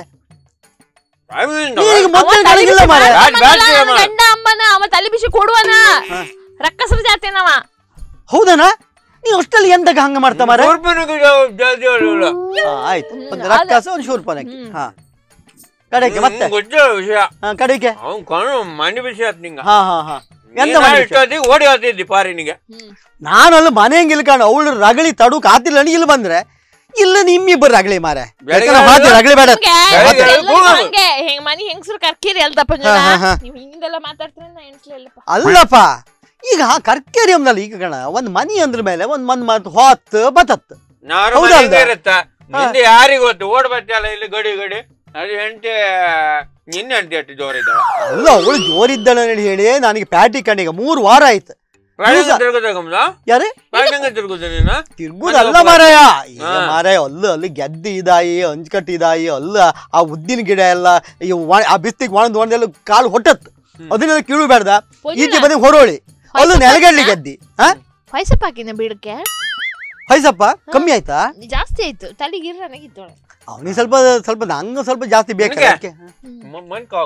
ಗಂಡ ಅಮ್ಮನ ಅವ ತಲೆ ಬಿಸಿ ಕೊಡುವನ. ರಕ್ಕಸರ ಜಾತಿನವ ಹೌದನ? ನೀ ಅಷ್ಟಲ್ಲಿ ಎಂದಾಗ ಹಂಗ ಮಾಡ್ತಾ ಮಾರ ಆಯ್ತು. ಒಂದು ರಕ್ಕಸ ಒಂದು ಹಾ. ಕಡೆಗೆ ಮತ್ತೆ? ಕಡೆಗೆ? ಅವ್ನ್ ಕಣ್ಣು ಮಂಡಿ ಬಿಸಿ ಆತ್ ನಿಂಗ. ಹಾ ಹಾ ಹಾ. ಎಂತ ಓಡಿ ಹೋಗ್ತಿದ್ದಿ ಪಾರಿನಿಗೆ ನಾನು ಅಲ್ಲಿ ಮನೆಯಂಗ್ ಇಲ್ಕೊಂಡು ಅವಳು ರಗಳಿ ತಡುಕ್ ಆತಿಲ್ಲ ಇಲ್ಲಿ ಬಂದ್ರೆ. ಇಲ್ಲ ನಿಮ್ಮಿಬ್ಬರು ರಗಳಿ ಮಾರೆ. ರಗಳಿ ಬೇಡ. ಮನಿ ಹೆಂಗಸರು ಕರ್ಕಿರಿ ಅಲ್ದಪ್ಪ ಹಿಂಗೆಲ್ಲ ಮಾತಾಡ್ತೀನಿ ಅಲ್ಲಪ್ಪ ಈಗ ಕರ್ಕೇರಿ ಅಂದಲ್ಲ ಈಗ ಕಣ ಒಂದ್ ಮನಿ ಅಂದ್ರ ಮೇಲೆ ಒಂದ್ ಮನ್ ಮತ್ ಹೋತ್ ಬತತ್ ಯಾರಿಗೊತ್ತು ಓಡ್ ಬರ್ತಲ್ಲ ಇಲ್ಲಿ ಗಡಿ ಗಡಿ. ಅದು ಹೆಂಡತಿ ನಿನ್ನ ಹೆಂಡತಿ ಅಷ್ಟು ಜೋರಿದ್ದ ಅಲ್ಲ ಅವಳು ಜೋರಿದ್ದಳ ಹೇಳಿ ನನಗೆ ಪ್ಯಾಟಿ ಕಣ್ಣಿಗೆ ಮೂರು ವಾರ ಆಯ್ತು. ಯಾರೇ? ತಿರ್ಗುದಲ್ಲ ಮಾರಾಯ. ಈಗ ಮಾರಾಯ ಅಲ್ಲ ಅಲ್ಲಿ ಗೆದ್ದಿ ಇದಾಯಿ ಹಂಚ್ಕಟ್ಟಿ ಇದಾಯಿ ಅಲ್ಲ ಆ ಉದ್ದಿನ ಗಿಡ ಎಲ್ಲ ಆ ಬಿಸ್ತಿಗೆ ಒಣದ್ ಒಣದೆಲ್ಲ ಕಾಲು ಹೊಟ್ಟತ್. ಅದನ್ನ ಅದನ್ನೆಲ್ಲ ಕೀಳು ಬೇಡ್ದ ಪೂಜೆನ? ಈಚೆ ಬಂದಿ ಹೊರೋಳಿ. ಅಲ್ಲೂ ನೆಲಗಡ್ಲಿ ಗೆದ್ದಿ. ಹಾ? ವಯಸ್ಸಪ್ಪ ಹಾಕಿನ ಬಿಡಕ್ಕೆ ಹೈಸಪ್ಪ ಕಮ್ಮಿ ಆಯ್ತಾ? ಜಾಸ್ತಿ ಆಯ್ತು. ತಲೆಗೆ ಇರ್ರನಾಗಿತ್ತೋಳೆ ಅವನಿಗೆ ಸ್ವಲ್ಪ ಸ್ವಲ್ಪ ನಂಗೆ ಸ್ವಲ್ಪ ಜಾಸ್ತಿ ಬೇಕು ನಿನಗೆ? ಅದಕ್ಕೆ. ಮನ್ಕೋ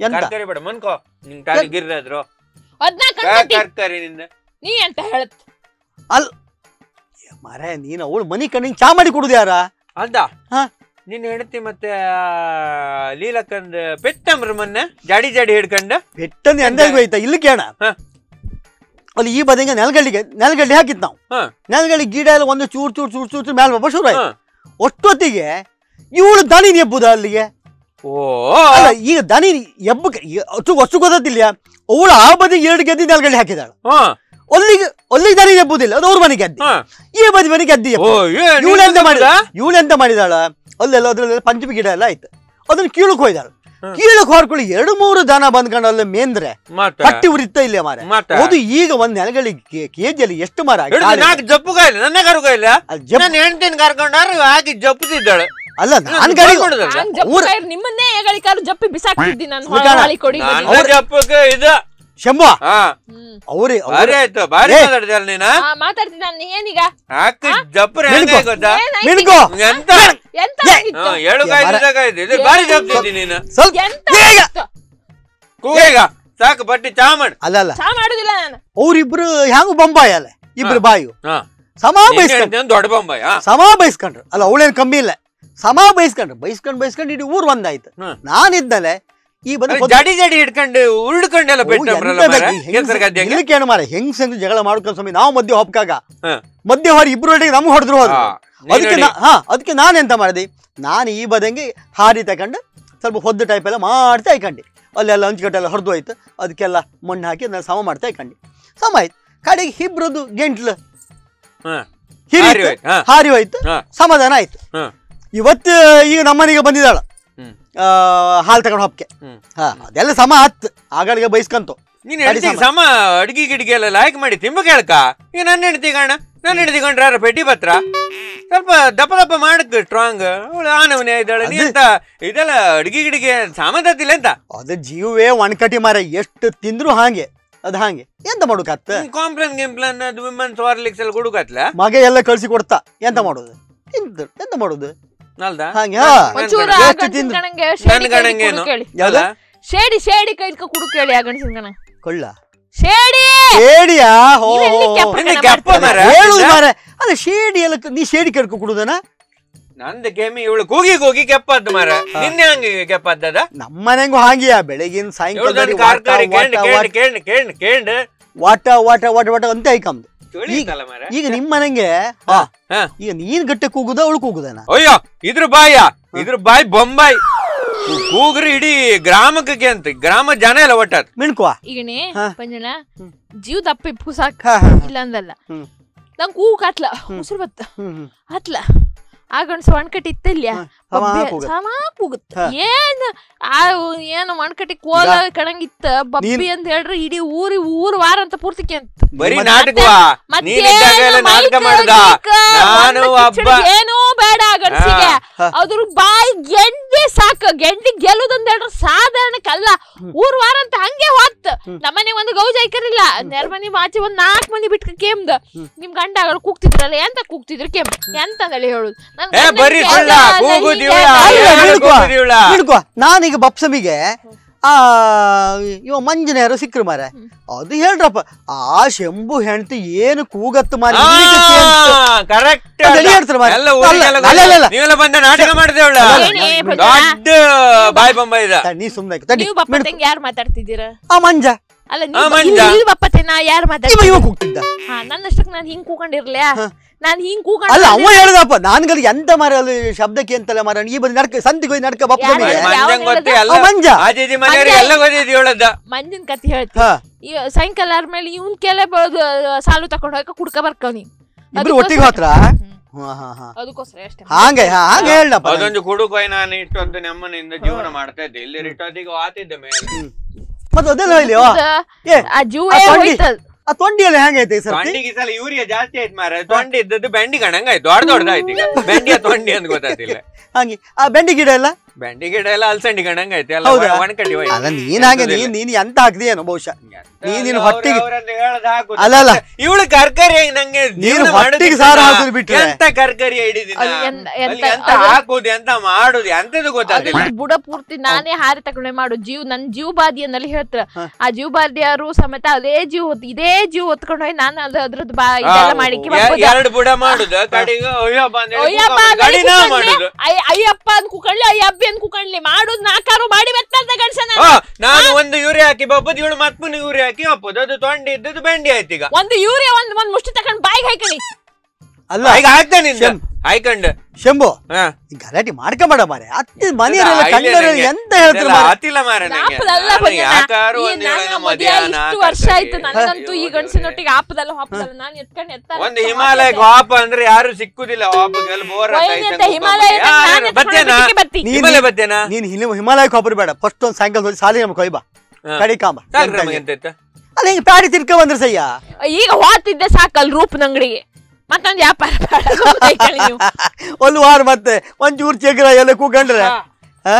ಎಂತ? ಕರ್ಕರಿ ಬೇಡ ಮನ್ಕೋ ನಿಂಗ್ ತಾಳಿ ಗಿರ್ರಾದ್ರು ಅದ್ನ ಕರ್ಕರಿ ನಿಂದ ನೀ ಅಂತ ಹೇಳತ್? ಮಾರಾಯ ನೀನು ಅವಳು ಮನಿ ಕಣ್ಣಿಂಗ್ ಚಾ ಮಾಡಿ ಕುಡುದು ಯಾರ? ಅದ ಹಾ. ನಿನ್ನ ಹೆಂಡತಿ ಮತ್ತೆ ಆ, ಲೀಲಕ್ಕಂದ ಪೆತ್ತಂಬ್ರ ಮೊನ್ನೆ? ಜಾಡಿ ಜಾಡಿ ಹಿಡ್ಕಂಡ? ಪೆಟ್ಟನೆ ಎಂದಾಗ ಹೋಯ್ತಾ? ಇಲ್ಲಿ ಕೇಣ ಹಾ. ಅಲ್ಲಿ ಈ ಬದಿಗೆ ನೆಲಗಡ್ಡಿಗೆ ನೆಲಗಡ್ಡಿ ಹಾಕಿತ್ತು ನಾವು. ಹಾ. ನೆಲಗಡ್ಲಿ ಗಿಡ ಎಲ್ಲ ಒಂದು ಚೂರ್ ಚೂರ್ ಚೂರ್ ಚೂರ್ ಚೂರ್ ಮೇಲೆ ಬಾಬಾ ಶುರು ಆಯ್ತು. ಹಾ. ಅಷ್ಟೊತ್ತಿಗೆ ಇವಳು ದನಿನ ಎಬ್ಬುದ ಅಲ್ಲಿಗೆ. ಓ. ಅಲ್ಲ ಈಗ ದನಿ ಎಬ್ಬ ಅಷ್ಟು ಅಷ್ಟು ಗೊತ್ತಿಲ್ಲ ಅವಳು ಆ ಬದಿಗೆ ಎರಡು ಗೆದ್ದಿ ನೆಲಗಡೆ ಹಾಕಿದಾಳು. ಹಾ. ಒಲ್ಲಿಗೆ ಅಲ್ಲಿಗೆ ದನಿ ಎಬ್ಬುದಿಲ್ಲ ಅದು ಅವ್ರ ಮನೆ ಗೆದ್ದಿ. ಹಾ. ಈ ಬದಿ ಮನೆ ಗೆದ್ದಿ ಓ ಏನ್ ಇವಳು ಎಂತ ನಿಂದು ಮಾಡಿದ ಇವಳೆಂತ ಇವಳು ಎಂತ ಮಾಡಿದಾಳ? ಅಲ್ಲೆಲ್ಲ ಅದ್ರಲ್ಲೆಲ್ಲ ಪಂಚಮಿ ಗಿಡ ಎಲ್ಲ ಆಯ್ತು. ಅದನ್ನ ಕೀಳಕ್ ಹೋಯ್ದಾಳು. ಕೀಳಕ್ ಹೊರ್ಕೊಳ್ಳಿ. ಎರಡು ಮೂರು ದನ ಬಂದ್ಕೊಂಡು ಅಲ್ಲಿ ಮೇಂದ್ರೆ ಪಟ್ಟಿ ಉರಿತ ಇಲ್ಲ ಮಾರ. ಅದು ಈಗ ಒಂದ್ ನೆಲಗಳಿಗೆ ಕೆಜಿಯಲ್ಲಿ ಎಷ್ಟು ಮಾರ? ಜಪ್ಪು ಕಾಯಿಲ್ಲ ನನ್ನ ಅಲ್ಲಿ ಜಪ್- ನನ್ನ ಹೆಂಡತಿನ ಕರ್ಕೊಂಡಾರ ಹಾಕಿ ಜಪ್ಪುತ್ತಿದ್ದಾಳೆ. ಅಲ್ಲ ನಾನ್ ಗಾಡಿ ನಿಮ್ಮನ್ನೇ ಕೈರ್ ನಿಮ್ಮನ್ನೇ ಹೆಗಳಿಕಾರು ಜಪ್ಪಿ ಬಿಸಾಕಿದ್ದೀನಿ ನಾನು. ಜಪ್ಪಕ್ಕೆ ಇದು ಶಂಭ. ಅವ್ರಿ ಆಯ್ತು ಬಾರಿ ನೀನ? ಆ, ಮಾತಾಡ್ತೀನಿ ನಾನು. ಏನೀಗ? ಹಾಕಿ ಜಪ್ಪರ ನಿನ್ಕೋ. ಗೊತ್ತಾ? ಎಂತ? ಎಂತ. ಇದು ಜಪ್ತಿದ್ದಿ ನೀನು. ಸ್ವಲ್ಪ ಎಂತ? ಕೂಗ ಸಾಕು ಬಟ್ಟಿ ಚಾ ಮಾಡಿ. ಅಲ್ಲ ಅಲ್ಲ. ಚಾ ಮಾಡುದಿಲ್ಲ ನಾನು. ಅವ್ರಿಬ್ರು ಹ್ಯಾಂಗ ಬೊಂಬಾಯಿ ಅಲ್ಲ? ಇಬ್ರು ಬಾಯು ಹಾ. ಸಮ ಬೈಸ್ಕೊಂಡ್ರು ದೊಡ್ಡ ಬೊಂಬಾಯಿ ಹಾ. ಸಮ ಬೈಸ್ಕೊಂಡ್ರು. ಅಲ್ಲ ಅವಳೇನ್ ಕಮ್ಮಿ ಇಲ್ಲ. ಸಮ ಬೈಸ್ಕೊಂಡ್ರು. ಬೈಸ್ಕೊಂಡ್ ಬೈಸ್ಕೊಂಡ್ ಇಡೀ ಊರ್ ಒಂದಾಯ್ತು. ಹ್ಮ್. ನಾನಿದ್ದಲೆ ಈ ಬಂದು ಜಡಿ ಜಡಿ ಹಿಡ್ಕೊಂಡು ಉರುಳ್ಕೊಂಡೆಲ್ಲ ಮಾರ ಹೆಂಗ್ ಜಗಳ ಮಾಡ್ಕೊಂಡ್ ಸ್ವಾಮಿ ನಾವು ಮಧ್ಯ ಹೊಪ್ಕಾಗ ಮಧ್ಯ ಹೊರ ಇಬ್ರು ಒಟ್ಟಿಗೆ ನಮ್ಗೆ ಹೊಡೆದ್ರು ಹೋದ್ರು. ಅದಕ್ಕೆ ಹಾ ಅದಕ್ಕೆ ನಾನು ಎಂತ ಮಾಡಿದೆ? ನಾನು ಈ ಬದಂಗೆ ಹಾರಿ ತಗೊಂಡು ಸ್ವಲ್ಪ ಹೊದ್ದು ಟೈಪ್ ಎಲ್ಲ ಮಾಡ್ತಾ ಇಕ್ಕಂಡಿ. ಅಲ್ಲೆಲ್ಲ ಹಂಚ್ಕಟ್ಟೆಲ್ಲ ಹೊಡೆದು ಹೋಯ್ತು. ಅದಕ್ಕೆಲ್ಲ ಮಣ್ಣು ಹಾಕಿ ನಾನು ಸಮ ಮಾಡ್ತಾ ಇಕ್ಕಂಡಿ. ಸಮ ಆಯ್ತು. ಕಡೆಗೆ ಇಬ್ರದ್ದು ಗೆಂಟ್ಲು. ಹಿರಿ ಹಾರಿ ಹೋಯ್ತು. ಸಮಾಧಾನ ಆಯ್ತು. ಇವತ್ತು ಈಗ ನಮ್ಮನೆಗೆ ಬಂದಿದ್ದಾಳ. ಹಾಲು ತಗೊಂಡು ಹಬ್ಬಕ್ಕೆ. ಹಾ ಅದೆಲ್ಲ ಸಮ ಹತ್ತು ಆಗಳಿಗೆ ಬೈಸ್ಕಂತು. ನೀನ್ ಹೆಂಡತಿ ಸಮ. ಅಡ್ಗಿ ಗಿಡಿಗೆ ಎಲ್ಲ ಲಾಯ್ಕ್ ಮಾಡಿ ತಿಂಬ ಕೇಳ್ಕ. ಈಗ ನನ್ನ ಹೆಂಡತಿ ಕಾಣ ನನ್ನ ಹೆಂಡತಿ ಗಂಡ್ರ ಯಾರ ಪೆಟ್ಟಿ ಪತ್ರ? ಸ್ವಲ್ಪ ದಪ್ಪ ದಪ್ಪ ಮಾಡಕ್ ಸ್ಟ್ರಾಂಗ್ ಅವಳು ಆನವನೇ ಇದ್ದಾಳೆ ನೀ ಅದು- ಅಂತ ಇದೆಲ್ಲ ಅಡ್ಗಿ ಗಿಡಿಗೆ ಸಾಮಾನ್ಯತಿಲ್ಲ ಅಂತ ಅದು ಜೀವವೇ ಒಣಕಟಿ ಮಾರ ಎಷ್ಟು ತಿಂದ್ರು ಹಾಗೆ. ಅದ್ ಹಾಗೆ. ಎಂತ ಮಾಡುಕತ್ತ ಕಾಂಪ್ಲೇನ್ ಗಿಂಪ್ಲೇನ್ ಅದು ವಿಮನ್ಸ್ ವಾರ್ಲಿಕ್ಸ್ ಎಲ್ಲ ಕೊಡುಕತ್ಲ ಮಗ ಎಲ್ಲ ಕಳ್ಸಿ ಕೊಡ್ತಾ. ಎಂತ ಮಾಡೋದು? ಎಂತ ಮಾಡೋದು? ಅಲ್ದ ಹಾಗೆ? ಹಾ. ಒಂಚೂರ ಎಷ್ಟು ಗಂಡಸಿನ ತಿಂದ್ರು? ಕಣಂಗೆ ನನ್ ಶೇಡಿ ಗಣಂಗೇನು? ಕೇಳಿ. ಶೇಡಿ ಶೇಡಿ ಕೈ ಕುಡು ಕೇಳಿ ಆ ಗಣ ಕೊಳ್ಳ. ಶೇಡಿ! ಶೇಡಿಯಾ? ಹೋ ನೀವೆಲ್ಲಿ ಕೆಪ್ಪ ನಿನ್ನೆ ಕಣ ಕೆಪ್ಪ ಮಾಡ್ತೀರ? ಮರ? ಹೇಳುದು ಮಾರ. ಅಲ್ಲ ಶೇಡಿ ಎಲ್ಲ ನೀ ಶೇಡಿ ಕಡ್ಕೊ ಕುಡುದನ? ನಂದು ಗೇಮಿ ಇವಳು ಕೂಗಿ ಕೂಗಿ ಕೆಪ್ಪದ್ದು ಅದ ನಿನ್ನೆ ಹಂಗೆ ಕೆಪ್ಪದ್ದದ? ನಮ್ಮನೆಗೂ ಹಾಗೆಯಾ? ಬೆಳಗಿನ ಸಾಯಂಕಾಲ ಕಾರ್ಕಾರಿ ಕೇಂಡ್ ಕೇಂಡ್ ಕೇಂಡ್ ಕೇಂಡ್ ಕೇಂಡ್ ವಾಟ ವಾಟ ವಾಟ ವಾಟ ಅಂತ ಐಕಮ್ದು. ತುಳಿತಲ್ಲ ಮರ ಈಗ ನಿಮ್ಮನಂಗೆ ಹಾ ಹಾ. ಈಗ ನೀನ್ ಗಟ್ಟೆ ಕೂಗುದ ಅವಳು ಕೂಗುದನ? ಅಯ್ಯೋ ಇದ್ರ ಬಾಯ ಇದ್ರ ಬಾಯಿ ಬೊಂಬಾಯಿ. ಕೂಗ್ರಿ ಇಡೀ ಗ್ರಾಮಕ್ಕೆ ಅಂತ ಗ್ರಾಮ ಜನ ಎಲ್ಲ ಒಟ್ಟ ಮಿಣ್ಕುವ? ಈಗನೇ. ಪಂಜನ ಜೀವ ತಪ್ಪಿ ಪೂಸಾಕ ಇಲ್ಲ ಅಂದಲ್ಲ. ನಂಗೆ ಕೂಗ್ ಹತ್ಲ ಉಸಿರು ಬತ್ತ ಹ್ಮ್ ಆತ್ಲ ಆ ಗಂಡ್ಸ ಒಣ್ಕಟ್ಟಿ ಇತ್ತಲ್ಯ. ಏನ್ ಆ ಏನು ಒಣಕಟ್ಟಿ ಕೋಲ ಕಣಂಗಿತ್ತ? ಬಬ್ಬಿ ಅಂತ ಹೇಳ್ರಿ ಇಡೀ ಊರಿ ಊರ್ ವಾರ ಅಂತ ಪೂರ್ತಿ ಅಂತ ಬರೀ ನಾಟಕ ನಾನು ಒಬ್ಬ ಬೇಡ ಗಂಡಸಿಗೆ. ಅದ್ರ ಬಾಯಿ ಗೆಂಡಿ ಸಾಕು. ಗೆಂಡಿ ಗೆಲ್ಲುದಂತ ಹೇಳ್ರ ಸಾಧಾರಣಕ್ಕಲ್ಲ. ಊರ್ ವಾರ ಅಂತ ಹಂಗೆ ಹೊತ್ತ ನಮ್ಮನೆ ಒಂದು ಗೌಜ್ ಐಕರಿಲ್ಲ. ನೆರಮನಿ ಆಚೆ ಒಂದ್ ನಾಲ್ಕ್ ಮಂದಿ ಬಿಟ್ಕ ಕೇಮ್ದ. ನಿಮ್ ಗಂಡಗಳು ಕೂಗ್ತಿದ್ರಲ್ಲ ಎಂತ ಕೂಗ್ತಿದ್ರು ಕೇಮ್ ಎಂತ ಹೇಳಿ ಹೇಳುದು? ನನ್. ನಾನೀಗ ಬಪ್ಸಮಿಗೆ ಆ ಇವ ಮಂಜನೇರು ಸಿಕ್ಕರು ಮಾರ ಅದು ಹೇಳ್ರಪ್ಪ ಆ ಶಂಭು ಹೆಂಡತಿ ಏನು ಕೂಗತ್ತು ಮಾರಿ ಕರೆಕ್ಟ್ ಬಾಯಿ ಬೊಂಬ ನೀ ಬಪ್ಪತ್ತಂಗ್ ಯಾರು ಮಾತಾಡ್ತಿದ್ದೀರಾ? ಆ ಮಂಜ. ಅಲ್ಲ. ನೀವು ಬಪ್ಪತ್ತೆ ನಾ ಯಾರು ಹಾ ನನ್ನಷ್ಟಕ್ಕೆ ನಾನು ಹಿಂಗ್ ಕೂಕೊಂಡಿರ್ಲ್ಯಾ ನಾನ್ ಹಿಂಗ್ ಕೂಕೊಂಡ್ ಅಲ್ಲ ಅವ ಹೇಳ್ದಪ್ಪ ನನ್ಗಲ್ಲಿ ಎಂತ ಮರ ಅಲ್ಲಿ ಶಬ್ದಕ್ಕೆ ಎಂತಲ್ಲ ಮರ ಈ ಬಂದು ನಡ್ಕ ಸಂತಿ ಹೋಗಿ ನಡ್ಕ ಬಪ್ಪ ಮಂಜ. ಮಂಜಿನ ಕತಿ ಹೇಳ್ತಿ. ಹಾ. ಈ ಸಾಯಂಕಾಲ ಆದ್ಮೇಲೆ ಇವನ್ ಕೆಲ ಸಾಲು ತಕೊಂಡ್ ಹೋಗಕ ಕುಡ್ಕ ಬರ್ಕವ್ನಿ ಇಬ್ರು ಒಟ್ಟಿಗೆ ಹೋತ್ರ ಹಾ ಹಾ ಹಾ. ಅದಕ್ಕೋಸ್ಕರ ಅಷ್ಟೇ. ಹಾಗೆ ಹಾ ಹಾಗೆ ಹೇಳಪ್ಪ ಅದೊಂದು ಕುಡುಕೊಯ್ ನಾನು ಇಷ್ಟೊಂದು ನೆಮ್ಮನಿಂದ ಜೀವನ ಮಾಡ್ತಾ ಇದ್ದೆ. ಇಲ್ಲಿ ರಿಟೋದಿಗೆ ಆತಿದ್ದೆ ಮೇಲೆ. ಮತ್ತೆ ಅದೆಲ್ಲ ಹೇಳಿ ಏ ಆ ಜೀವೇ ಆ ತೊಂಡಿ- ಎಲ್ಲ ಹೆಂಗೈತೆ ಈ ಸರ್ತಿ? ತೊಂಡಿಗೆ ಈ ಸಲ ಯೂರಿಯಾ ಜಾಸ್ತಿ ಆಯ್ತು ಮಾರ ತೊಂಡಿ ಇದ್ದದ್ದು ಬೆಂಡಿ ಕಣಂಗಾಯ್ತು ದೊಡ್ಡ ದೊಡ್ಡದಾಯ್ತು ಈಗ. ಬೆಂಡಿಯ ತೊಂಡಿ ಅಂತ ಗೊತ್ತಾಗ್ತಿಲ್ಲ. ಹಂಗೆ. ಆ ಬೆಂಡಿ ಗಿಡ ಎಲ್ಲ? ಬೆಂಡಿ ಗಿಡ ಎಲ್ಲ ಅಲ್ಸಂಡಿ? ಒಣಕಟ್ಟಿ ಹೋಯ್ತು ಅಲ್ಲ ನೀನ್ ಹಾಗೆ ನೀನ್ ನೀನ್ ಎಂತ ಹಾಕ್ದಿಯೇನೋ ಬಹುಶಃ? ನೀನ್ ನಿನ್ ಹೊಟ್ಟಿಗೆ- ಅಲ್ಲ, ಅಲ್ಲ. ಇವಳು ಕರ್ಕರಿ ನಂಗೆ ನೀನು ಹೊಟ್ಟಿಗೆ ಸಾರ ಹಾಕುದು ಬಿಟ್ರೆ. ಎಂತ ಕರ್ಕರಿ ಹಿಡಿದಿನ ಎಂತ- ಹಾಕುದು ಎಂತ ಮಾಡುದು ಎಂತದು ಗೊತ್ತಾಗ್ತಿಲ್ಲ. ಬುಡ ಪೂರ್ತಿ ನಾನೇ ಹಾರಿ ತಕೊಂಡೆ ಮಾಡು. ಜೀವ್ ನನ್ ಜೀವ ಬಾದಿ ಅನ್ನಲ್ಲಿ ಹೇಳ್ತಾರ ಆ ಜೀವ ಬಾದಿಯವರು ಸಮೇತ ಅದೇ ಜೀವ ಇದೇ ಜೀವ ಹೊತ್ಕೊಂಡು ಹೋಗಿ ನಾನು ಅದು ಅದ್ರದ್ದು ಬಾ ಇದೆಲ್ಲ ಮಾಡಿಕ್ಕೆ ಎರಡು ಬುಡ ಮಾಡುದು. ಕಡೆಗೆ ಅಯ್ಯಪ್ಪ ಅಯ್ಯಪ್ಪ ಕೂತ್ಕೊಂಡ್ಲಿ, ಅಯ್ಯಪ್ಪ ಅಂತ ಕುಕಣ್ಲಿ ಮಾಡೋದು ನಾಕಾರು ಮಾಡಿ ಬೆತ್ತಂತ ಆ, ನಾನು ಒಂದು ಯೂರಿ ಹಾಕಿ ಬಪ್ಪದು ಇವಳು ಮತ್ಮುನ್ ಯೂರಿ ಹಾಕಿ ಒಪ್ಪದು. ಅದು ತೊಂಡಿ ಇದ್ದದ್ದು ಬೆಂಡಿ ಆಯ್ತು ಈಗ. ಒಂದು ಯೂರಿಯಾ ಒಂದ್ ಒಂದ್ ಮುಷ್ಟಿ ತಕೊಂಡ್ ಬಾಯಿಗೆ ಹಾಕಣಿ ಅಲ್ಲ ಈಗ ಹಾಕ್ತಾನೆ. ಹಾಯ್ಕಂಡು. ಶಂಭು ಹಾ. ಈ ಗಲಾಟೆ ಮಾಡ್ಕೊಂಬೇಡ ಮಾರೆ ಅತ್ತೆ ಮನೆಯವರೆಲ್ಲ ಇಲ್ಲ, ನಂಗೆ ಎಂತ ಹೇಳ್ತಾರೆ ಇದೆಲ್ಲ ಮಾರ್ರೆ? ಆತಿಲ್ಲ ಮಾರ್ರೆ ನಂಗೆ. ಆಪದಲ್ಲ ನಾನು ಈ ಒಂದು ಮಧ್ಯಾಹ್ನ ಇಷ್ಟು ವರ್ಷ. ಆಯ್ತು. ನನಗಂತೂ ಈ ಗಂಡಸಿನೊಟ್ಟಿಗೆ ಆಪದಲ್ಲ ಹಾಪದಲ್ಲ ನಾನು ಎತ್ಕೊಂಡು ಎತ್ತ ಒಂದು ಹಿಮಾಲಯಕ್ಕೆ ವಾಪ ಅಂದ್ರೆ ಯಾರು ಸಿಕ್ಕುದಿಲ್ಲ. ಬೋರ್ ಅಂತ ಹಿಮಾಲಯ ನೀನ್- ಹಿಮಾಲಯ ಬತ್ತೇನಾ? ನೀನ್ ಹಿಮ ಹಿಮಾಲಯಕ್ಕೆ ಹೋಗ್ಬರ್ ಬೇಡ. ಫಸ್ಟ್ ಒಂದ್ ಸಾಯಂಕಾಲ ಹೋಗಿ ಸಾಲಿ ನಮ್ಗೆ ಕೊಯ್ಬಾ ಹಾ. ಕಡಿ ಕಾಂಬ ಸಾಕು ನಮಗೆ ಎಂತ ಇತ್ತು? ಅಲ್ಲ ಹಿಂಗ್ ಪ್ಯಾಡಿ ತಿರ್ಕ ಬಂದ್ರೆ ಸಯ್ಯ ಈಗ ಹೋತಿದ್ದೆ ಸಾಕಲ್ ರೂಪನ ಅಂಗಡಿಗೆ ಮತ್ತೊಂದು ವ್ಯಾಪಾರ ನೀವು. ಒಂದು ವಾರ ಮತ್ತೆ ಒಂಚೂರು ಚಕ್ರ ಎಲ್ಲ? ಆ,